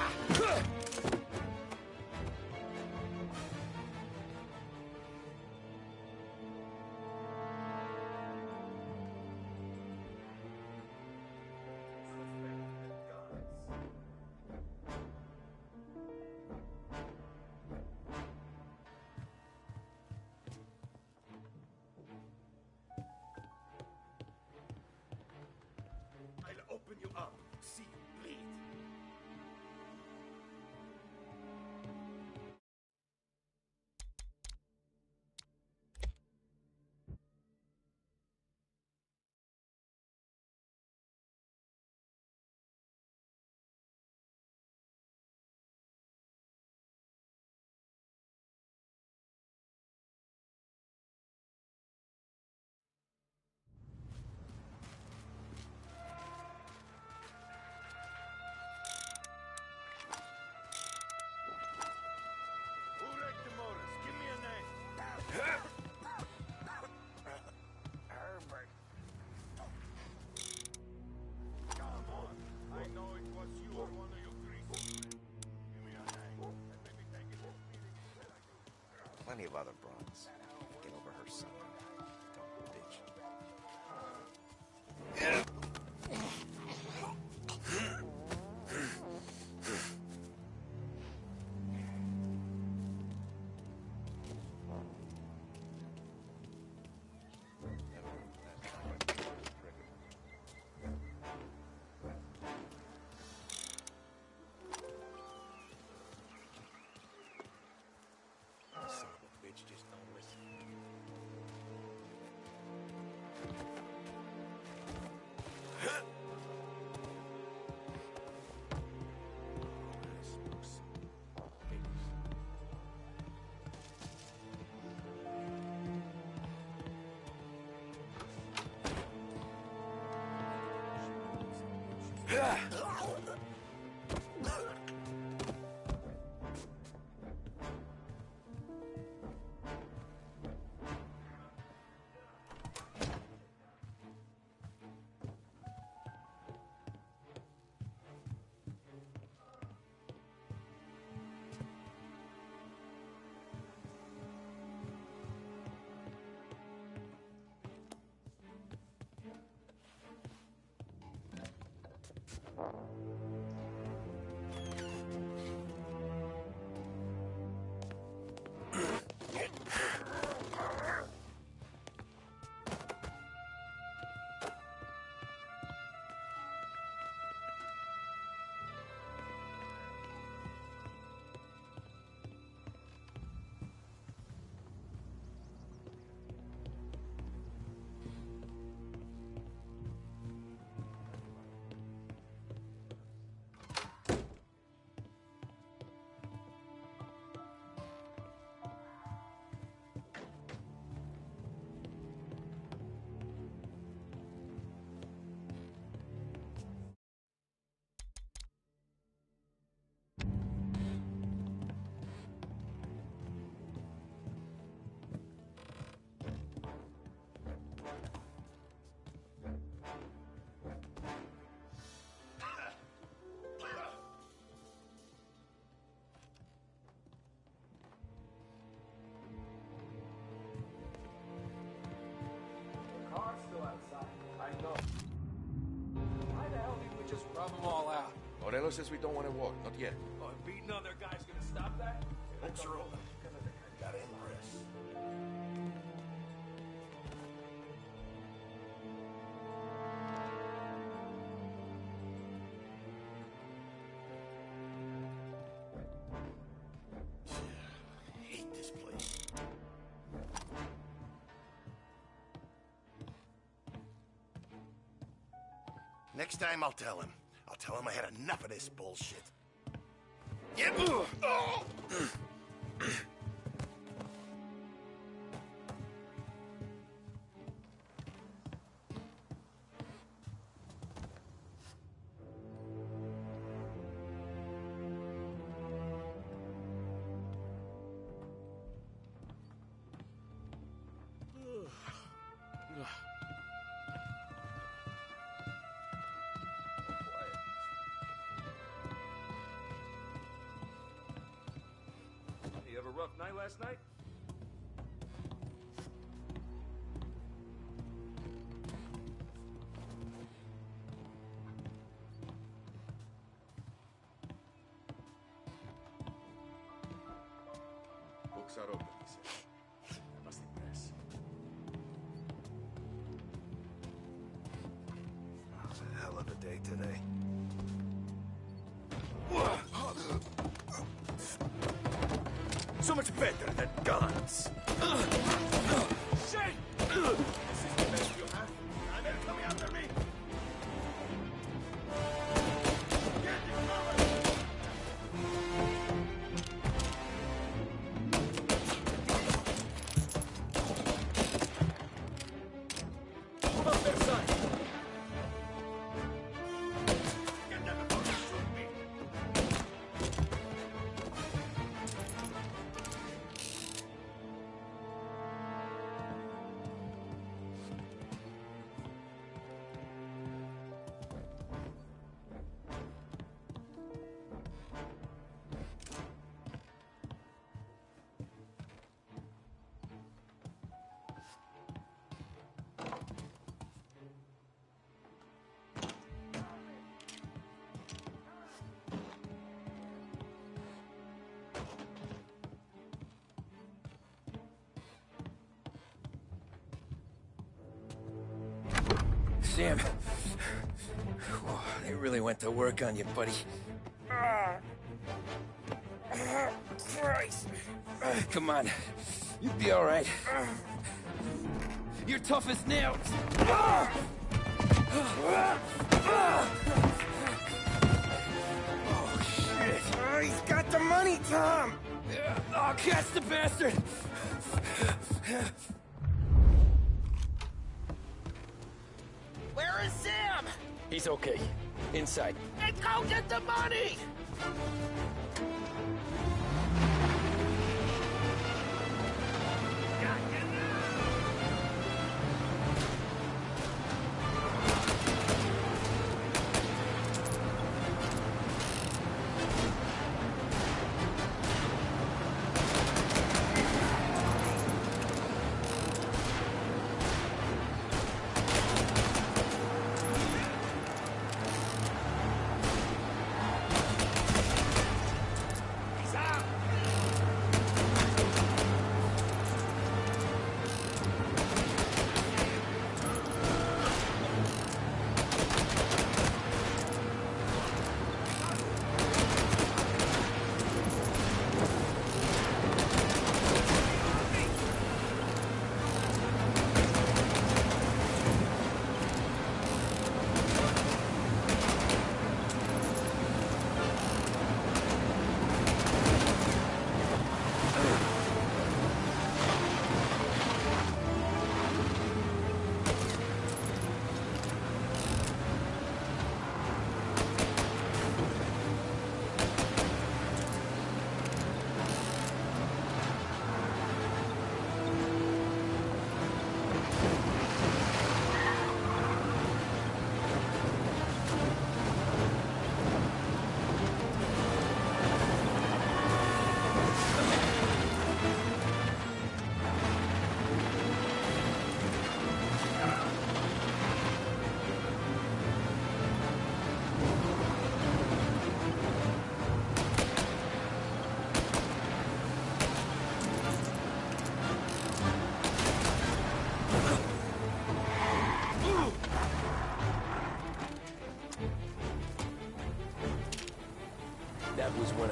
Plenty of other Yeah. Morello says we don't want to walk. not yet. Oh, beating other guys gonna stop that? Folks are open. Gotta impress. Next time I'll tell him. I'll tell him I had enough of this bullshit. Yep. night last night? Books are open, he said. I must impress. Was a hell of a day today. So much better than guns. Shit! Sam. Whoa, they really went to work on you, buddy. Christ. Come on. You'll be all right. You're tough as nails. Oh, shit. Oh, he's got the money, Tom. Oh, catch the bastard! He's okay. Inside. Let's go get the money.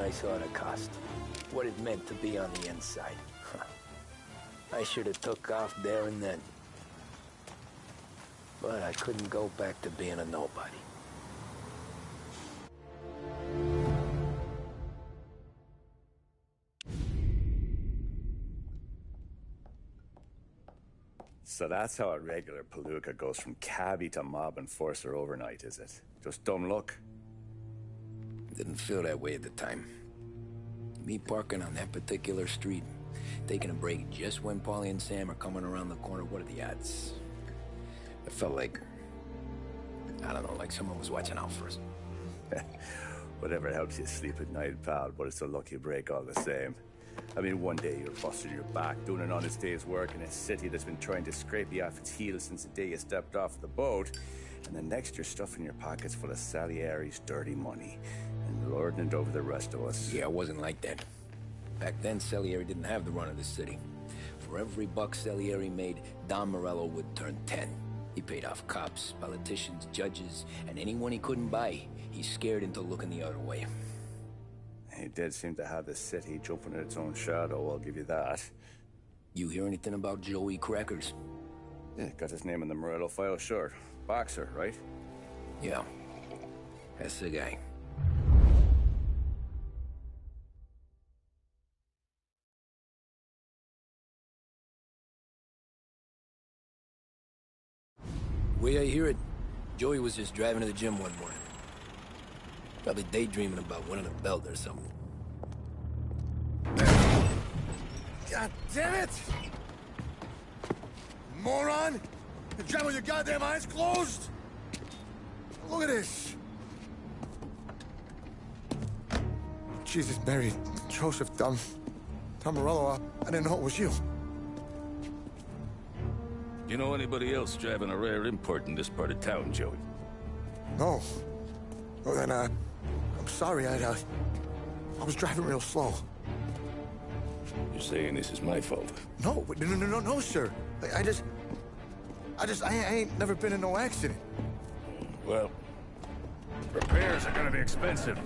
I saw the cost. What it meant to be on the inside. I should have took off there and then. But I couldn't go back to being a nobody. So that's how a regular palooka goes from cabbie to mob enforcer overnight, is it? Just dumb luck? Didn't feel that way at the time. Me parking on that particular street, taking a break just when Paulie and Sam are coming around the corner, what are the odds? I felt like, I don't know, like someone was watching out for us. Whatever helps you sleep at night, pal, but it's a lucky break all the same. I mean, one day you're busting your back, doing an honest day's work in a city that's been trying to scrape you off its heels since the day you stepped off the boat, and the next you're stuffing your pockets full of Salieri's dirty money and lording it over the rest of us. Yeah, it wasn't like that. Back then, Salieri didn't have the run of the city. For every buck Salieri made, Don Morello would turn 10. He paid off cops, politicians, judges, and anyone he couldn't buy, he scared into looking the other way. He did seem to have the city jumping at its own shadow, I'll give you that. You hear anything about Joey Crackers? Yeah, got his name in the Morello file, sure. Boxer, right? Yeah. That's the guy. Way I hear it, Joey was just driving to the gym one morning. Probably daydreaming about winning a belt or something. God damn it! Moron! You drive with your goddamn eyes closed? Look at this! Jesus, Mary, Joseph, Tom Morello, I, I didn't know it was you. You know anybody else driving a rare import in this part of town, Joey? No. Well, then, uh, I'm sorry, I, uh, I was driving real slow. You're saying this is my fault? No, no, no, no, no, sir. I, I just, I just, I, ain't never been in no accident. Well, repairs are gonna be expensive.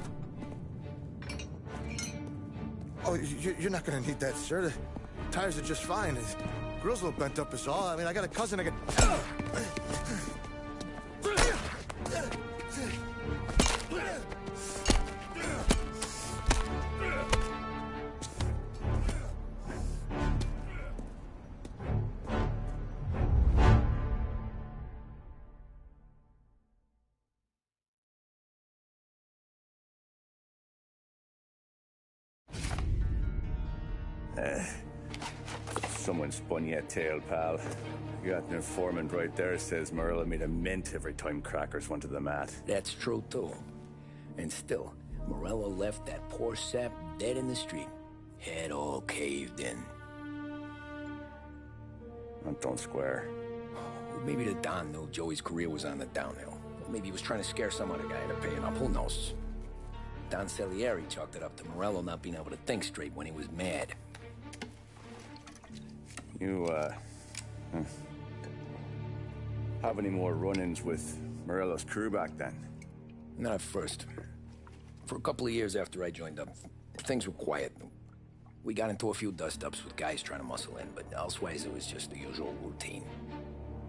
Oh, you, you're not gonna need that, sir. The tires are just fine. The grill's a little bent up is all. I mean, I got a cousin I can... tail, pal. You got an informant right there says Morello made a mint every time Crackers went to the mat. That's true, too. And still, Morello left that poor sap dead in the street. Head all caved in. That don't square. Maybe the Don knew Joey's career was on the downhill. Or maybe he was trying to scare some other guy into paying up. Who knows? Don Salieri chalked it up to Morello not being able to think straight when he was mad. You, uh... hmm. Have any more run-ins with Morello's crew back then? Not at first. For a couple of years after I joined up, things were quiet. We got into a few dust-ups with guys trying to muscle in, but elsewise it was just the usual routine.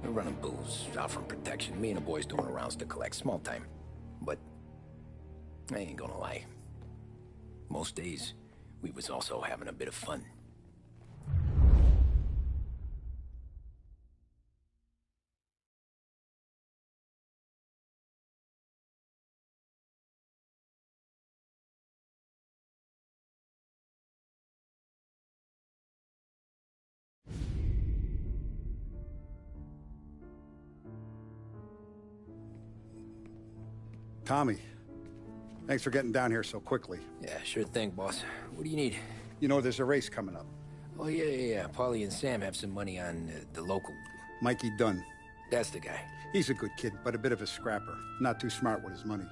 We're running booze, offering protection, me and the boys doing rounds to collect small time. But I ain't gonna lie. Most days, we was also having a bit of fun. Tommy, thanks for getting down here so quickly. Yeah, sure thing, boss. What do you need? You know there's a race coming up. Oh, yeah, yeah, yeah. Paulie and Sam have some money on uh, the local. Mikey Dunn. That's the guy. He's a good kid, but a bit of a scrapper. Not too smart with his money.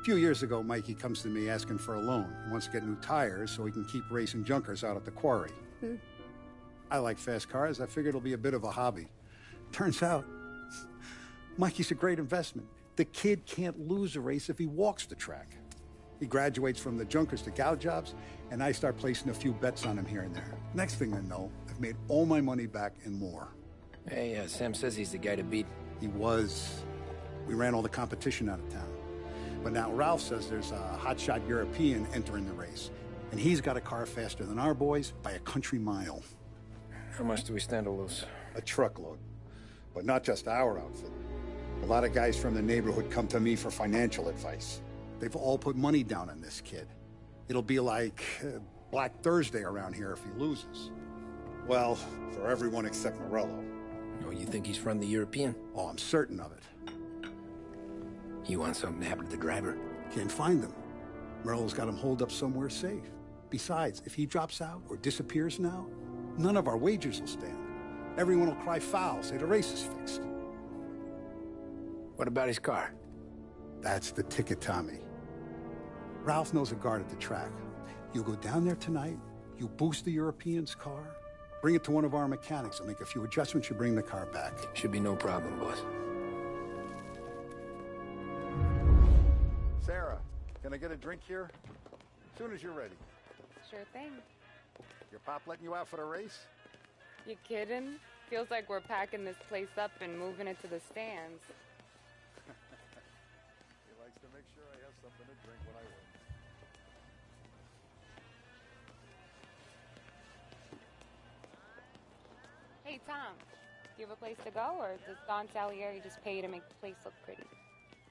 A few years ago, Mikey comes to me asking for a loan. He wants to get new tires so he can keep racing junkers out at the quarry. I like fast cars. I figured it'll be a bit of a hobby. Turns out, Mikey's a great investment. The kid can't lose a race if he walks the track. He graduates from the junkers to gal jobs, and I start placing a few bets on him here and there. Next thing I know, I've made all my money back and more. Hey, uh, Sam says he's the guy to beat. He was. We ran all the competition out of town. But now Ralph says there's a hotshot European entering the race. And he's got a car faster than our boys by a country mile. How much do we stand to lose? A truckload. But not just our outfit. A lot of guys from the neighborhood come to me for financial advice. They've all put money down on this kid. It'll be like uh, Black Thursday around here if he loses. Well, for everyone except Morello. Oh, you think he's from the European? Oh, I'm certain of it. You want something to happen to the driver? Can't find them. Morello's got him holed up somewhere safe. Besides, if he drops out or disappears now, none of our wagers will stand. Everyone will cry foul, say the race is fixed. What about his car? That's the ticket, Tommy. Ralph knows a guard at the track. You go down there tonight, you boost the European's car, bring it to one of our mechanics, and make a few adjustments, you bring the car back. Should be no problem, boss. Sarah, can I get a drink here? As soon as you're ready. Sure thing. Your pop letting you out for the race? You kidding? Feels like we're packing this place up and moving it to the stands. Hey, Tom. Do you have a place to go, or does Don Salieri just pay you to make the place look pretty?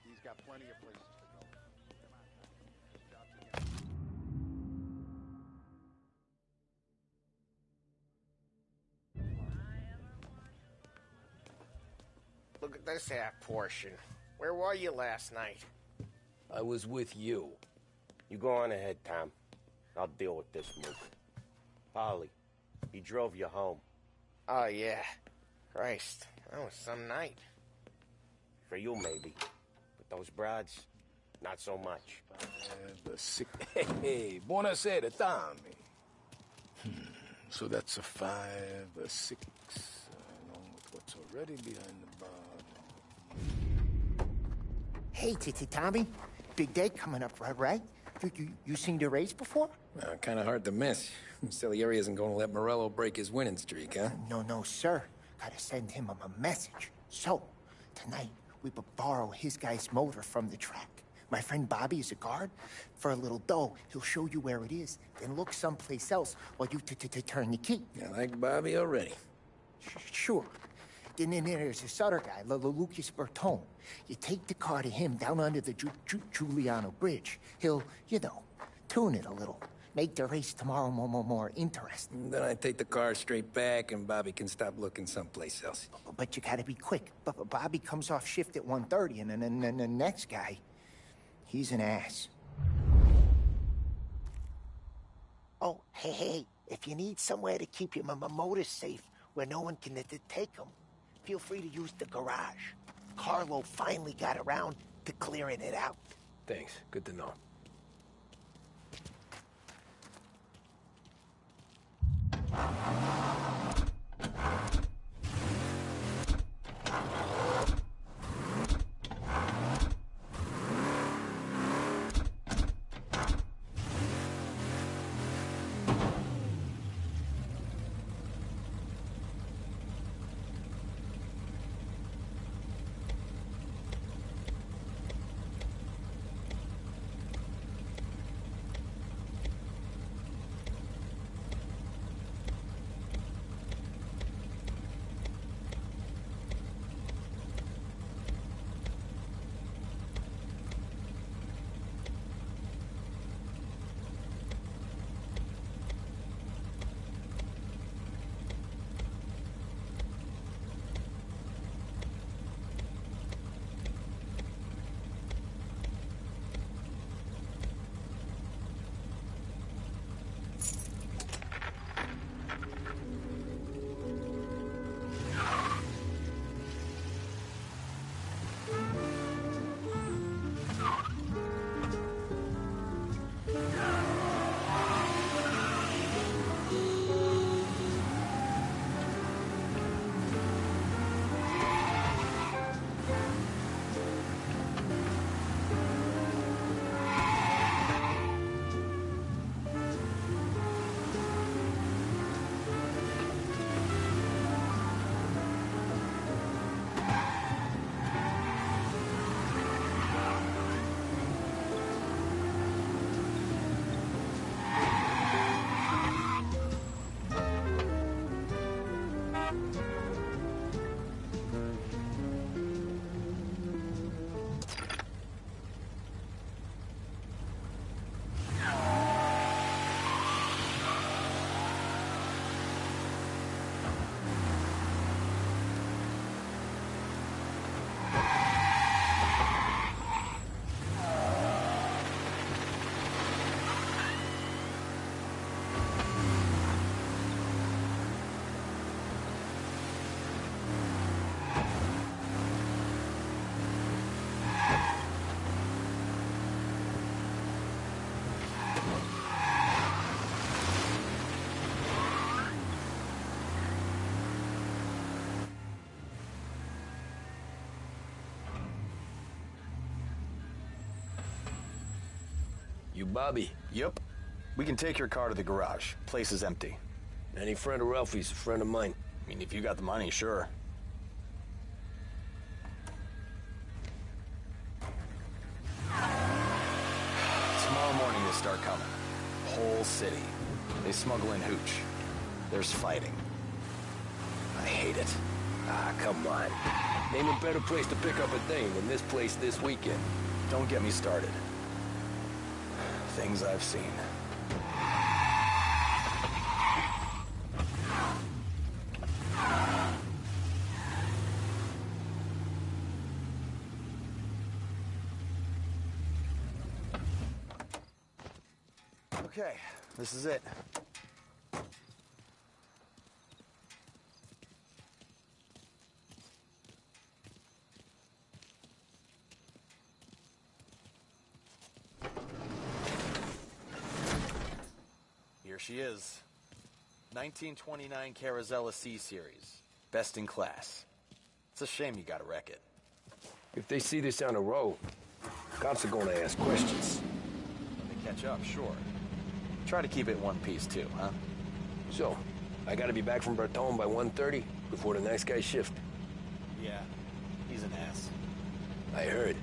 He's got plenty of places to go. Look at this half portion. Where were you last night? I was with you. You go on ahead, Tom. I'll deal with this mook. Paulie, he drove you home. Oh, yeah. Christ, that was some night. For you, maybe. But those broads, not so much. The sick. Hey, buonasera, Tommy. Hmm. So that's a five, a six, along with what's already behind the bar. Hey, Titi Tommy. Big day coming up, right? right? You, you, you seen the race before? Uh, kind of hard to miss. Salieri isn't going to let Morello break his winning streak, huh? No, no, sir. Gotta send him a, message. So, tonight, we borrow his guy's motor from the track. My friend Bobby is a guard. For a little dough, he'll show you where it is, then look someplace else while you t- t- t- turn the key. I like Bobby already. Sh- Sure. Then, then there's this other guy, L- L- Lucas Bertone. You take the car to him down under the Ju- Ju- Giuliano Bridge. He'll, you know, tune it a little. Make the race tomorrow more, more, more interesting. Then I take the car straight back, and Bobby can stop looking someplace else. But you gotta be quick. But Bobby comes off shift at 1.30, and then and, then the next guy, he's an ass. Oh, hey, hey, if you need somewhere to keep your m- m- motor safe where no one can uh, t- take them, feel free to use the garage. Carlo finally got around to clearing it out. Thanks. Good to know. You Bobby? Yep. We can take your car to the garage. Place is empty. Any friend of Ralphie's a friend of mine. I mean, if you got the money, sure. Tomorrow morning they start coming. Whole city. They smuggle in hooch. There's fighting. I hate it. Ah, come on. Name a better place to pick up a thing than this place this weekend. Don't get me started. Things I've seen. Okay, this is it. Here she is. 1929 Carazella C Series. Best in class. It's a shame you gotta wreck it. If they see this on the road, cops are gonna ask questions. When they catch up, sure. Try to keep it one piece too, huh? So, I gotta be back from Bertone by 1.30 before the next guy's shift. Yeah, he's an ass. I heard.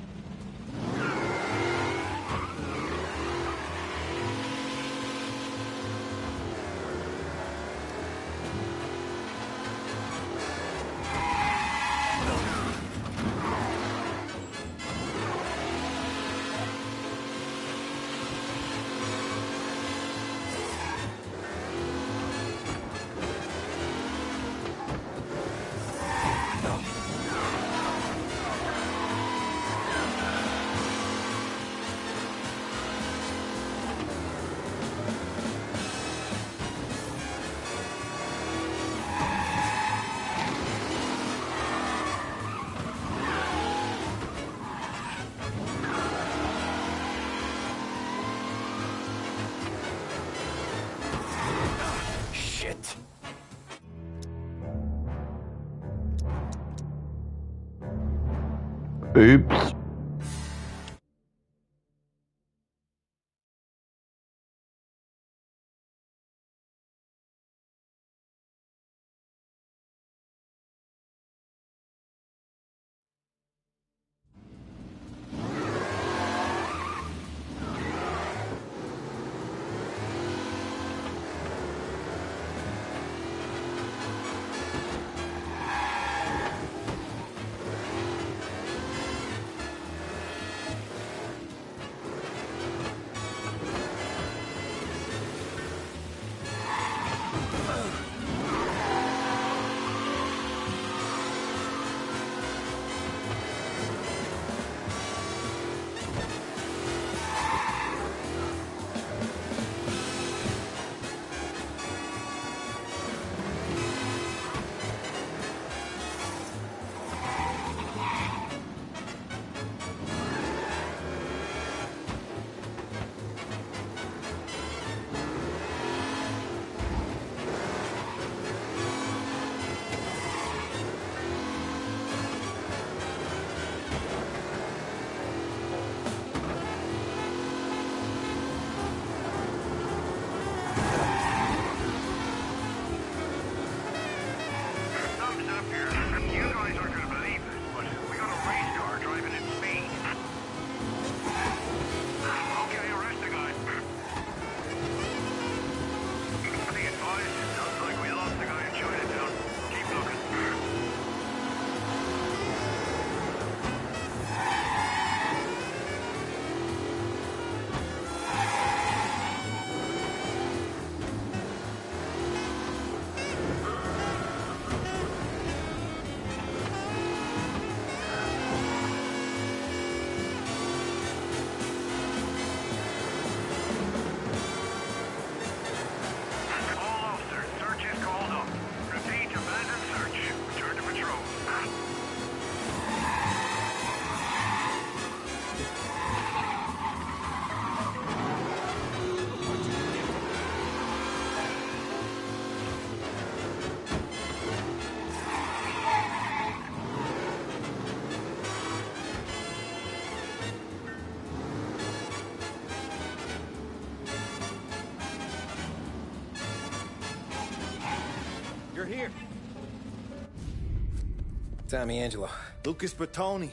Tommy Angelo. Lucas Bertone.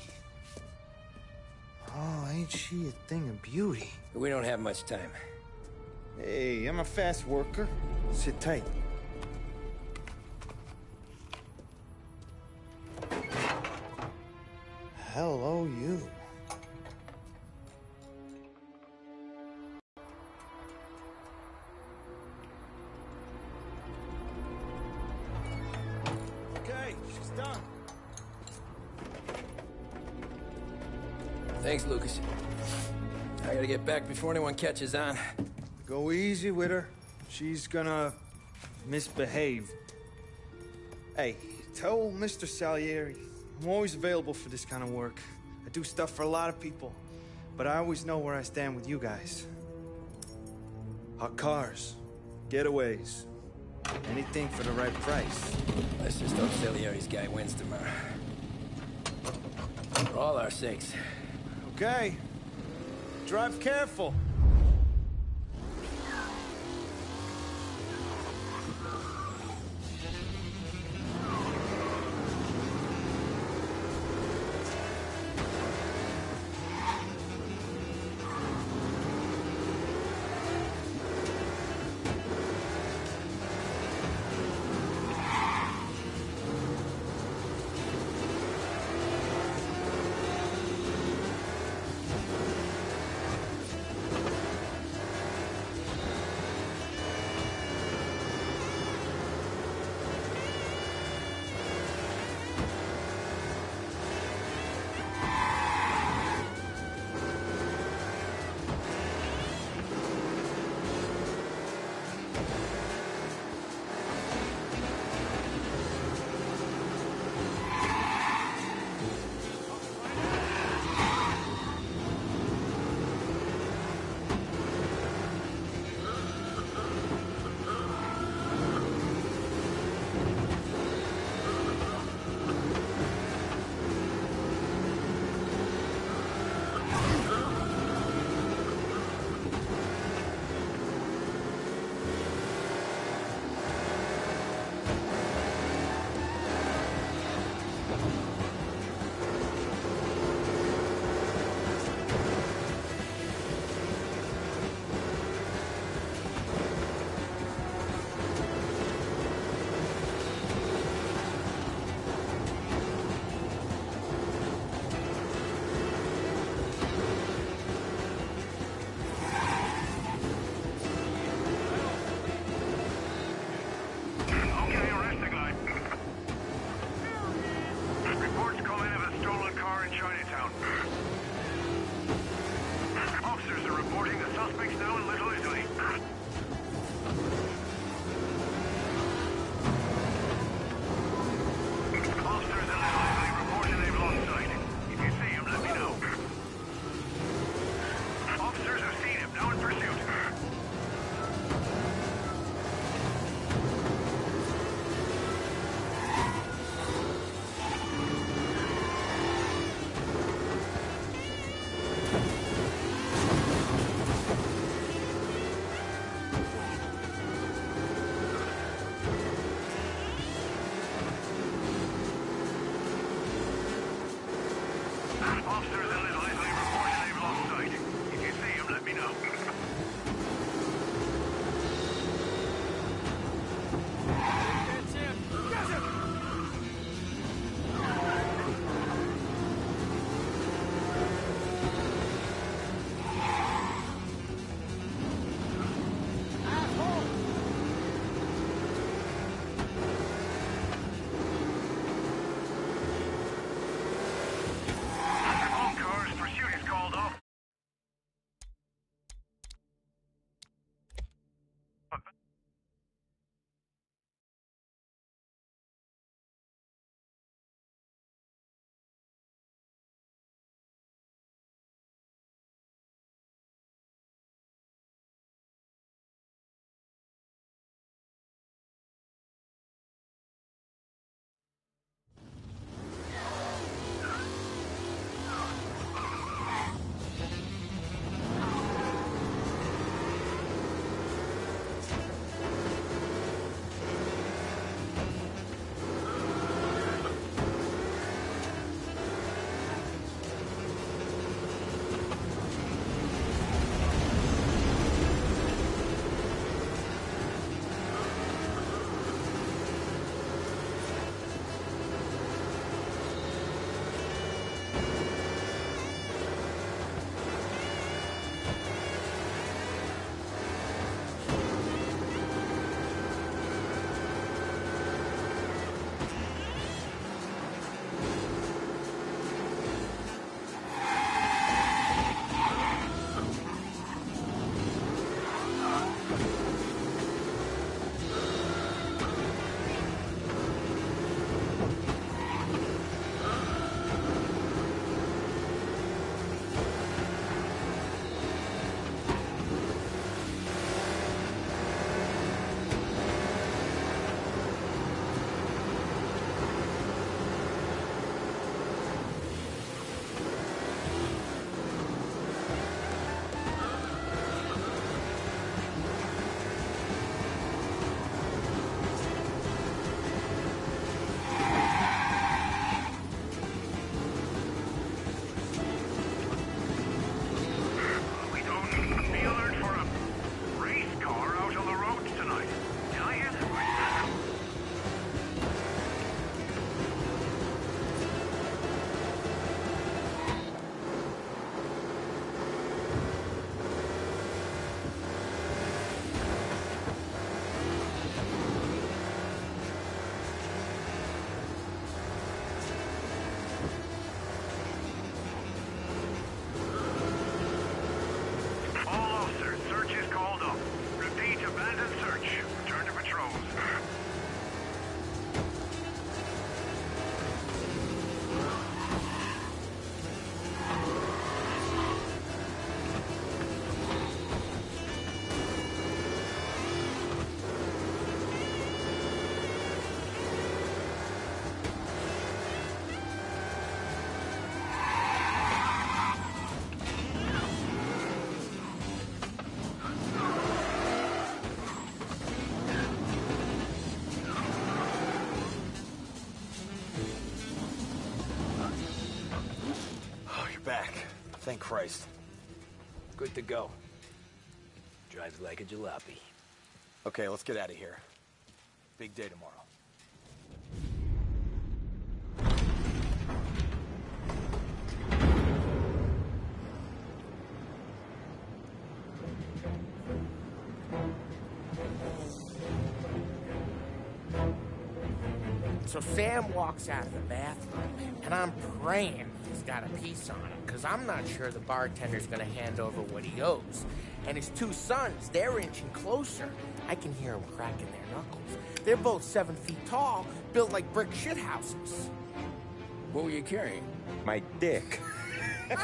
Oh, ain't she a thing of beauty? We don't have much time. Hey, I'm a fast worker. Sit tight. Back before anyone catches on. Go easy with her. She's gonna misbehave. Hey, tell Mr. Salieri I'm always available for this kind of work. I do stuff for a lot of people, but I always know where I stand with you guys. Hot cars, getaways, anything for the right price. Let's just hope Salieri's guy wins tomorrow. For all our sakes. Okay. Drive careful. Thank Christ. Good to go. Drives like a jalopy. Okay, let's get out of here. Big day tomorrow. So Sam walks out of the bathroom, and I'm praying got a piece on him, because I'm not sure the bartender's gonna hand over what he owes. And his two sons, they're inching closer. I can hear them cracking their knuckles. They're both seven feet tall, built like brick shithouses. What were you carrying? My dick.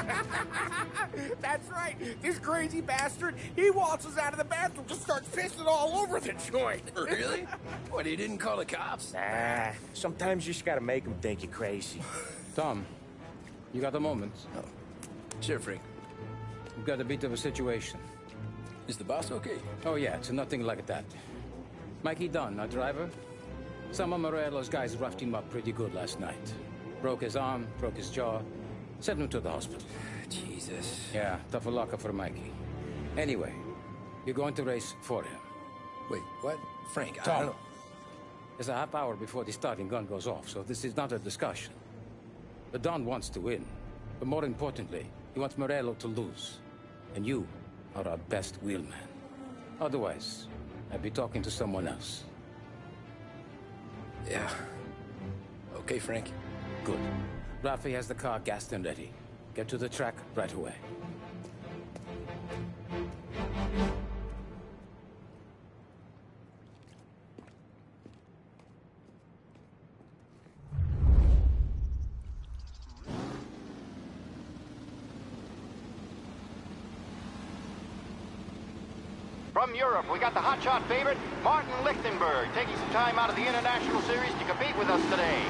That's right. This crazy bastard, he waltzes out of the bathroom, just starts pissing all over the joint. Really? What, he didn't call the cops? Nah, sometimes you just gotta make them think you're crazy. Tom, you got a moment? Oh. Sure, Frank. We've got a bit of a situation. Is the boss okay? Oh, yeah, it's nothing like that. Mikey Dunn, our driver. Some of Morello's guys roughed him up pretty good last night. Broke his arm, broke his jaw, sent him to the hospital. Jesus. Yeah, tough luck for Mikey. Anyway, you're going to race for him. Wait, what? Frank, I Tom, don't know. It's a half hour before the starting gun goes off, so this is not a discussion. The Don wants to win, but more importantly, he wants Morello to lose. And you are our best wheelman. Otherwise, I'd be talking to someone else. Yeah. Okay, Frank. Good. Rafi has the car gassed and ready. Get to the track right away. From Europe, we got the hotshot favorite, Martin Lichtenberg, taking some time out of the International Series to compete with us today.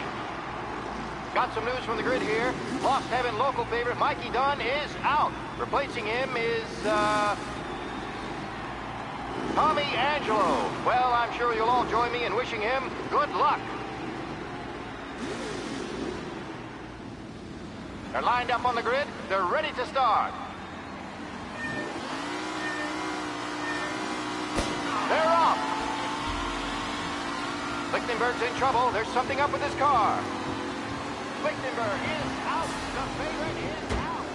Got some news from the grid here. Lost Heaven local favorite Mikey Dunn is out. Replacing him is, uh... Tommy Angelo. Well, I'm sure you'll all join me in wishing him good luck. They're lined up on the grid. They're ready to start. They're off. Lichtenberg's in trouble. There's something up with his car. Lichtenberg is out. The favorite is out.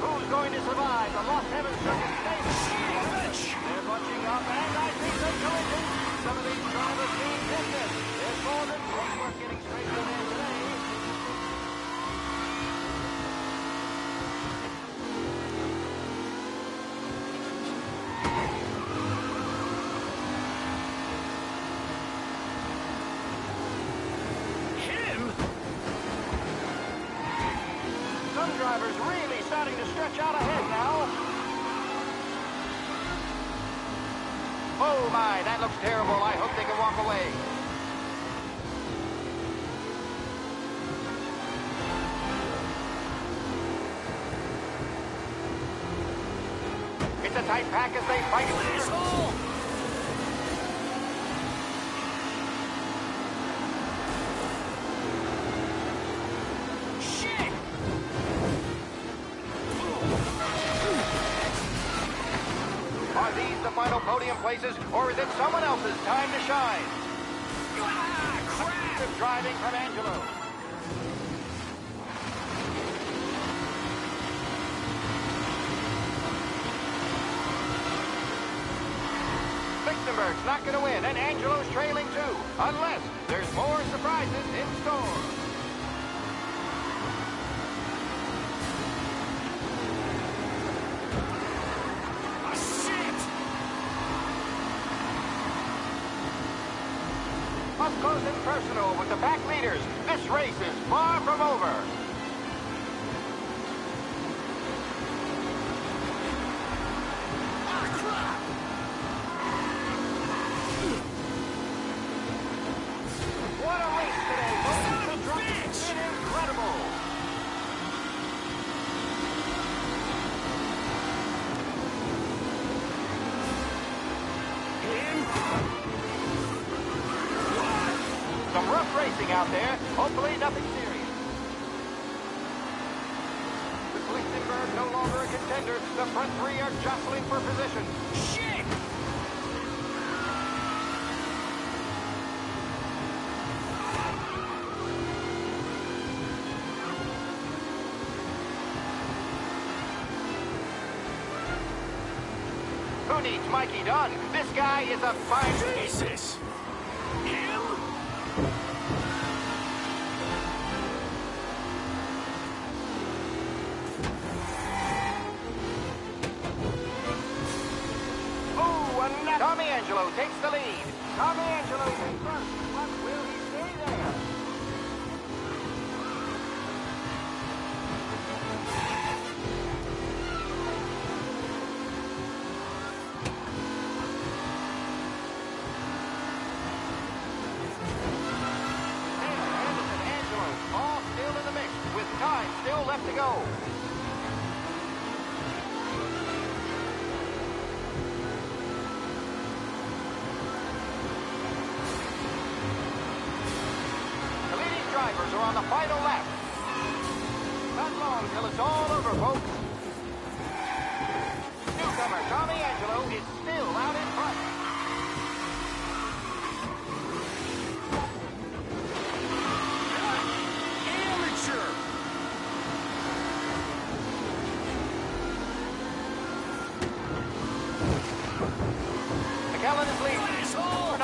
Who's going to survive the Lost Heaven Circuit Stage? They're bunching up, and I think they're collision. Some of these drivers being tested. There's more than one worth getting straight to the end today. Him? Some drivers really out ahead now. Oh my, that looks terrible. I hope they can walk away. It's a tight pack as they fight. Lichtenberg's not going to win, and Angelo's trailing too, unless there's more surprises in store. Ah, Up close and personal with the pack leaders. This race is far from over. Mikey Dunn? This guy is a fine... Jesus!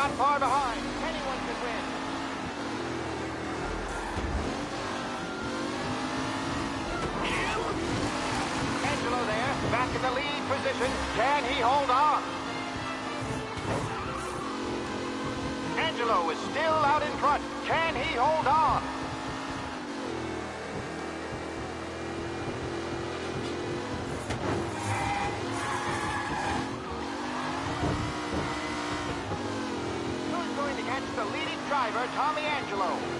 Not far behind. Anyone can win. Angelo there, back in the lead position. Can he hold on? Angelo is still out in front. Can he hold on? Who's going to catch the leading driver, Tommy Angelo?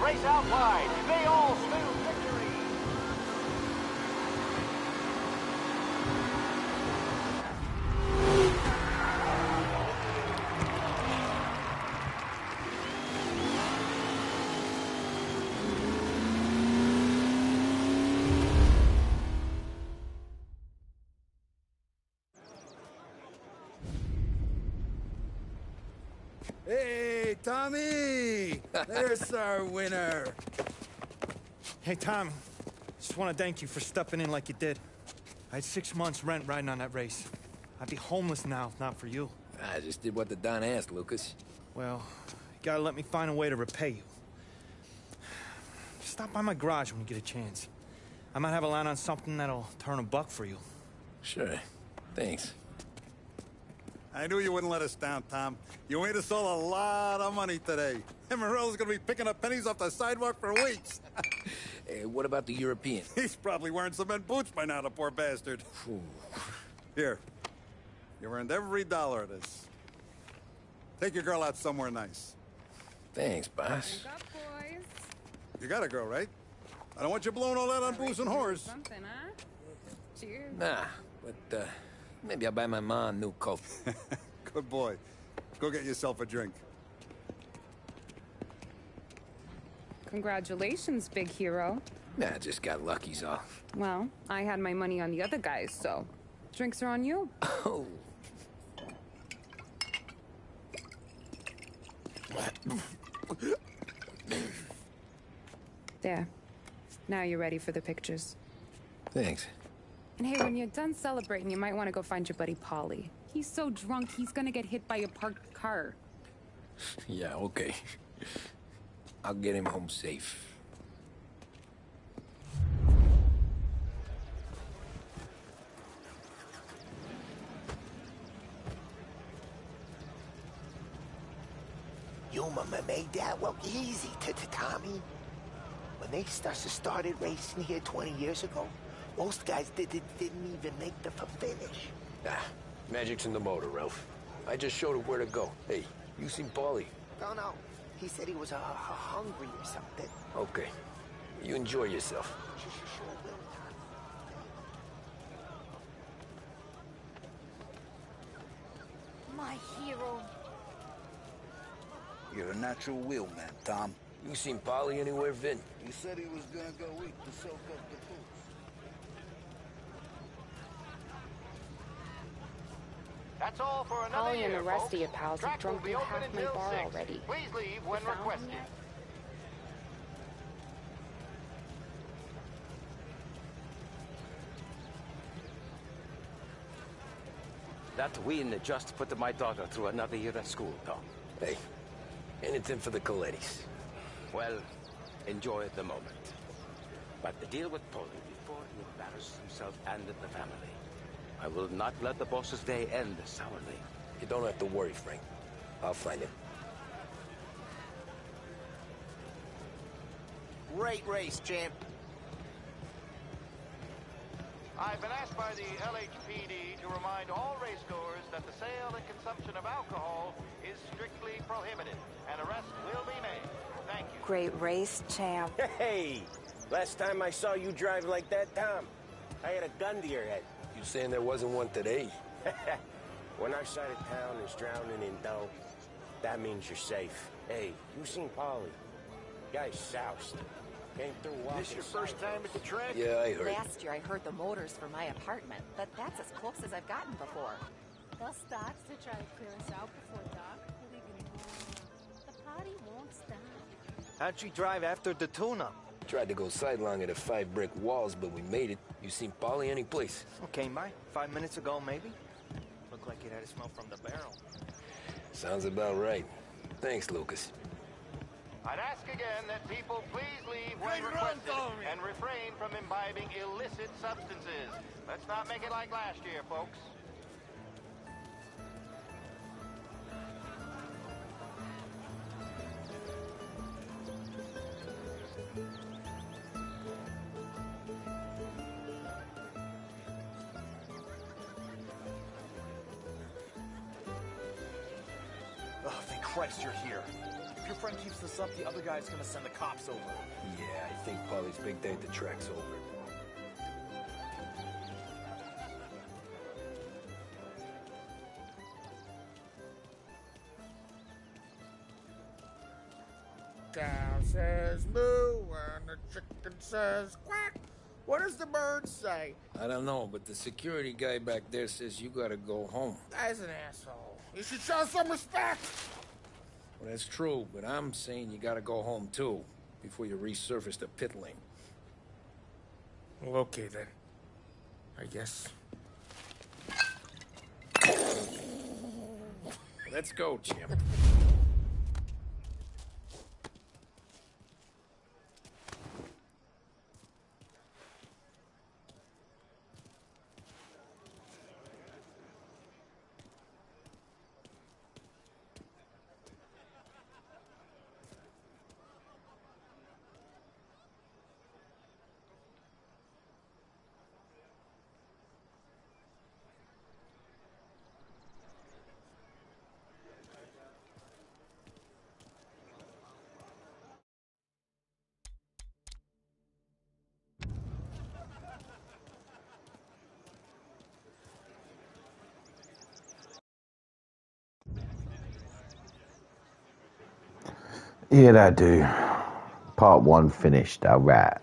Race out wide. They all smooth victory. Hey, Tommy! There's our winner. Hey, Tom. Just want to thank you for stepping in like you did. I had six months rent riding on that race. I'd be homeless now if not for you. I just did what the Don asked, Lucas. Well, you gotta let me find a way to repay you. Stop by my garage when you get a chance. I might have a line on something that'll turn a buck for you. Sure. Thanks. I knew you wouldn't let us down, Tom. You made us all a lot of money today. And Morello's gonna be picking up pennies off the sidewalk for weeks. Hey, what about the European? He's probably wearing cement boots by now, the poor bastard. Here. You earned every dollar of this. Take your girl out somewhere nice. Thanks, boss. You got a girl, right? I don't want you blowing all that on booze and whores. Something, huh? Cheers. Nah, but uh, maybe I'll buy my mom a new coat. Good boy. Go get yourself a drink. Congratulations, big hero. Nah, I just got lucky's off. Well, I had my money on the other guys, so drinks are on you. Oh. There. Now you're ready for the pictures. Thanks. And hey, when you're done celebrating, you might want to go find your buddy Paulie. He's so drunk, he's gonna get hit by a parked car. Yeah, okay. I'll get him home safe. You mama made that look easy to, to Tommy. When they st- started racing here 20 years ago, most guys did, did, didn't even make the finish. Ah, magic's in the motor, Ralph. I just showed him where to go. Hey, you seen Paulie? No, no. He said he was uh, hungry or something. Okay. You enjoy yourself. My hero. You're a natural wheel man, Tom. You seen Paulie anywhere, Vin? He said he was gonna go eat to soak up the boots. That's all for another Holly and year, the rest folks. of your pals have Track will drunk through half my bar 6. already. Please leave when You found him requested. yet? That win just put my daughter through another year at school, Tom. Hey, anything for the Collettis. Well, enjoy the moment. But the deal with Paulie before he embarrasses himself and the family. I will not let the boss's day end sourly. You don't have to worry, Frank. I'll find him. Great race, champ. I've been asked by the LHPD to remind all racegoers that the sale and consumption of alcohol is strictly prohibited. An arrest will be made. Thank you. Great race, champ. Hey, last time I saw you drive like that, Tom, I had a gun to your head. You saying there wasn't one today? when our side of town is drowning in dough, that means you're safe. Hey, you seen Paulie? Guy's soused. Came through walking. This your first time at the track? Yeah, I heard. Last year I heard the motors for my apartment, but that's as close as I've gotten before. They'll start to try to clear us out before dark. Believe it. The party won't stop. How'd you drive after the tuna? Tried to go sidelong at the five brick walls, but we made it. You seen Paulie any place? Came by five minutes ago, maybe. Looked like it had a smell from the barrel. Sounds about right. Thanks, Lucas. I'd ask again that people please leave when requested and refrain from imbibing illicit substances. Let's not make it like last year, folks. Christ you're here. If your friend keeps this up, the other guy's gonna send the cops over. Yeah, I think Paulie's big day at the track's over. Cow says moo and the chicken says quack. What does the bird say? I don't know, but the security guy back there says you gotta go home. That's an asshole. You should show some respect. Well, that's true, but I'm saying you gotta go home too, before you resurface the pit lane. Well, okay then. I guess. Let's go, champ. Yeah, that do. Part one finished. All right.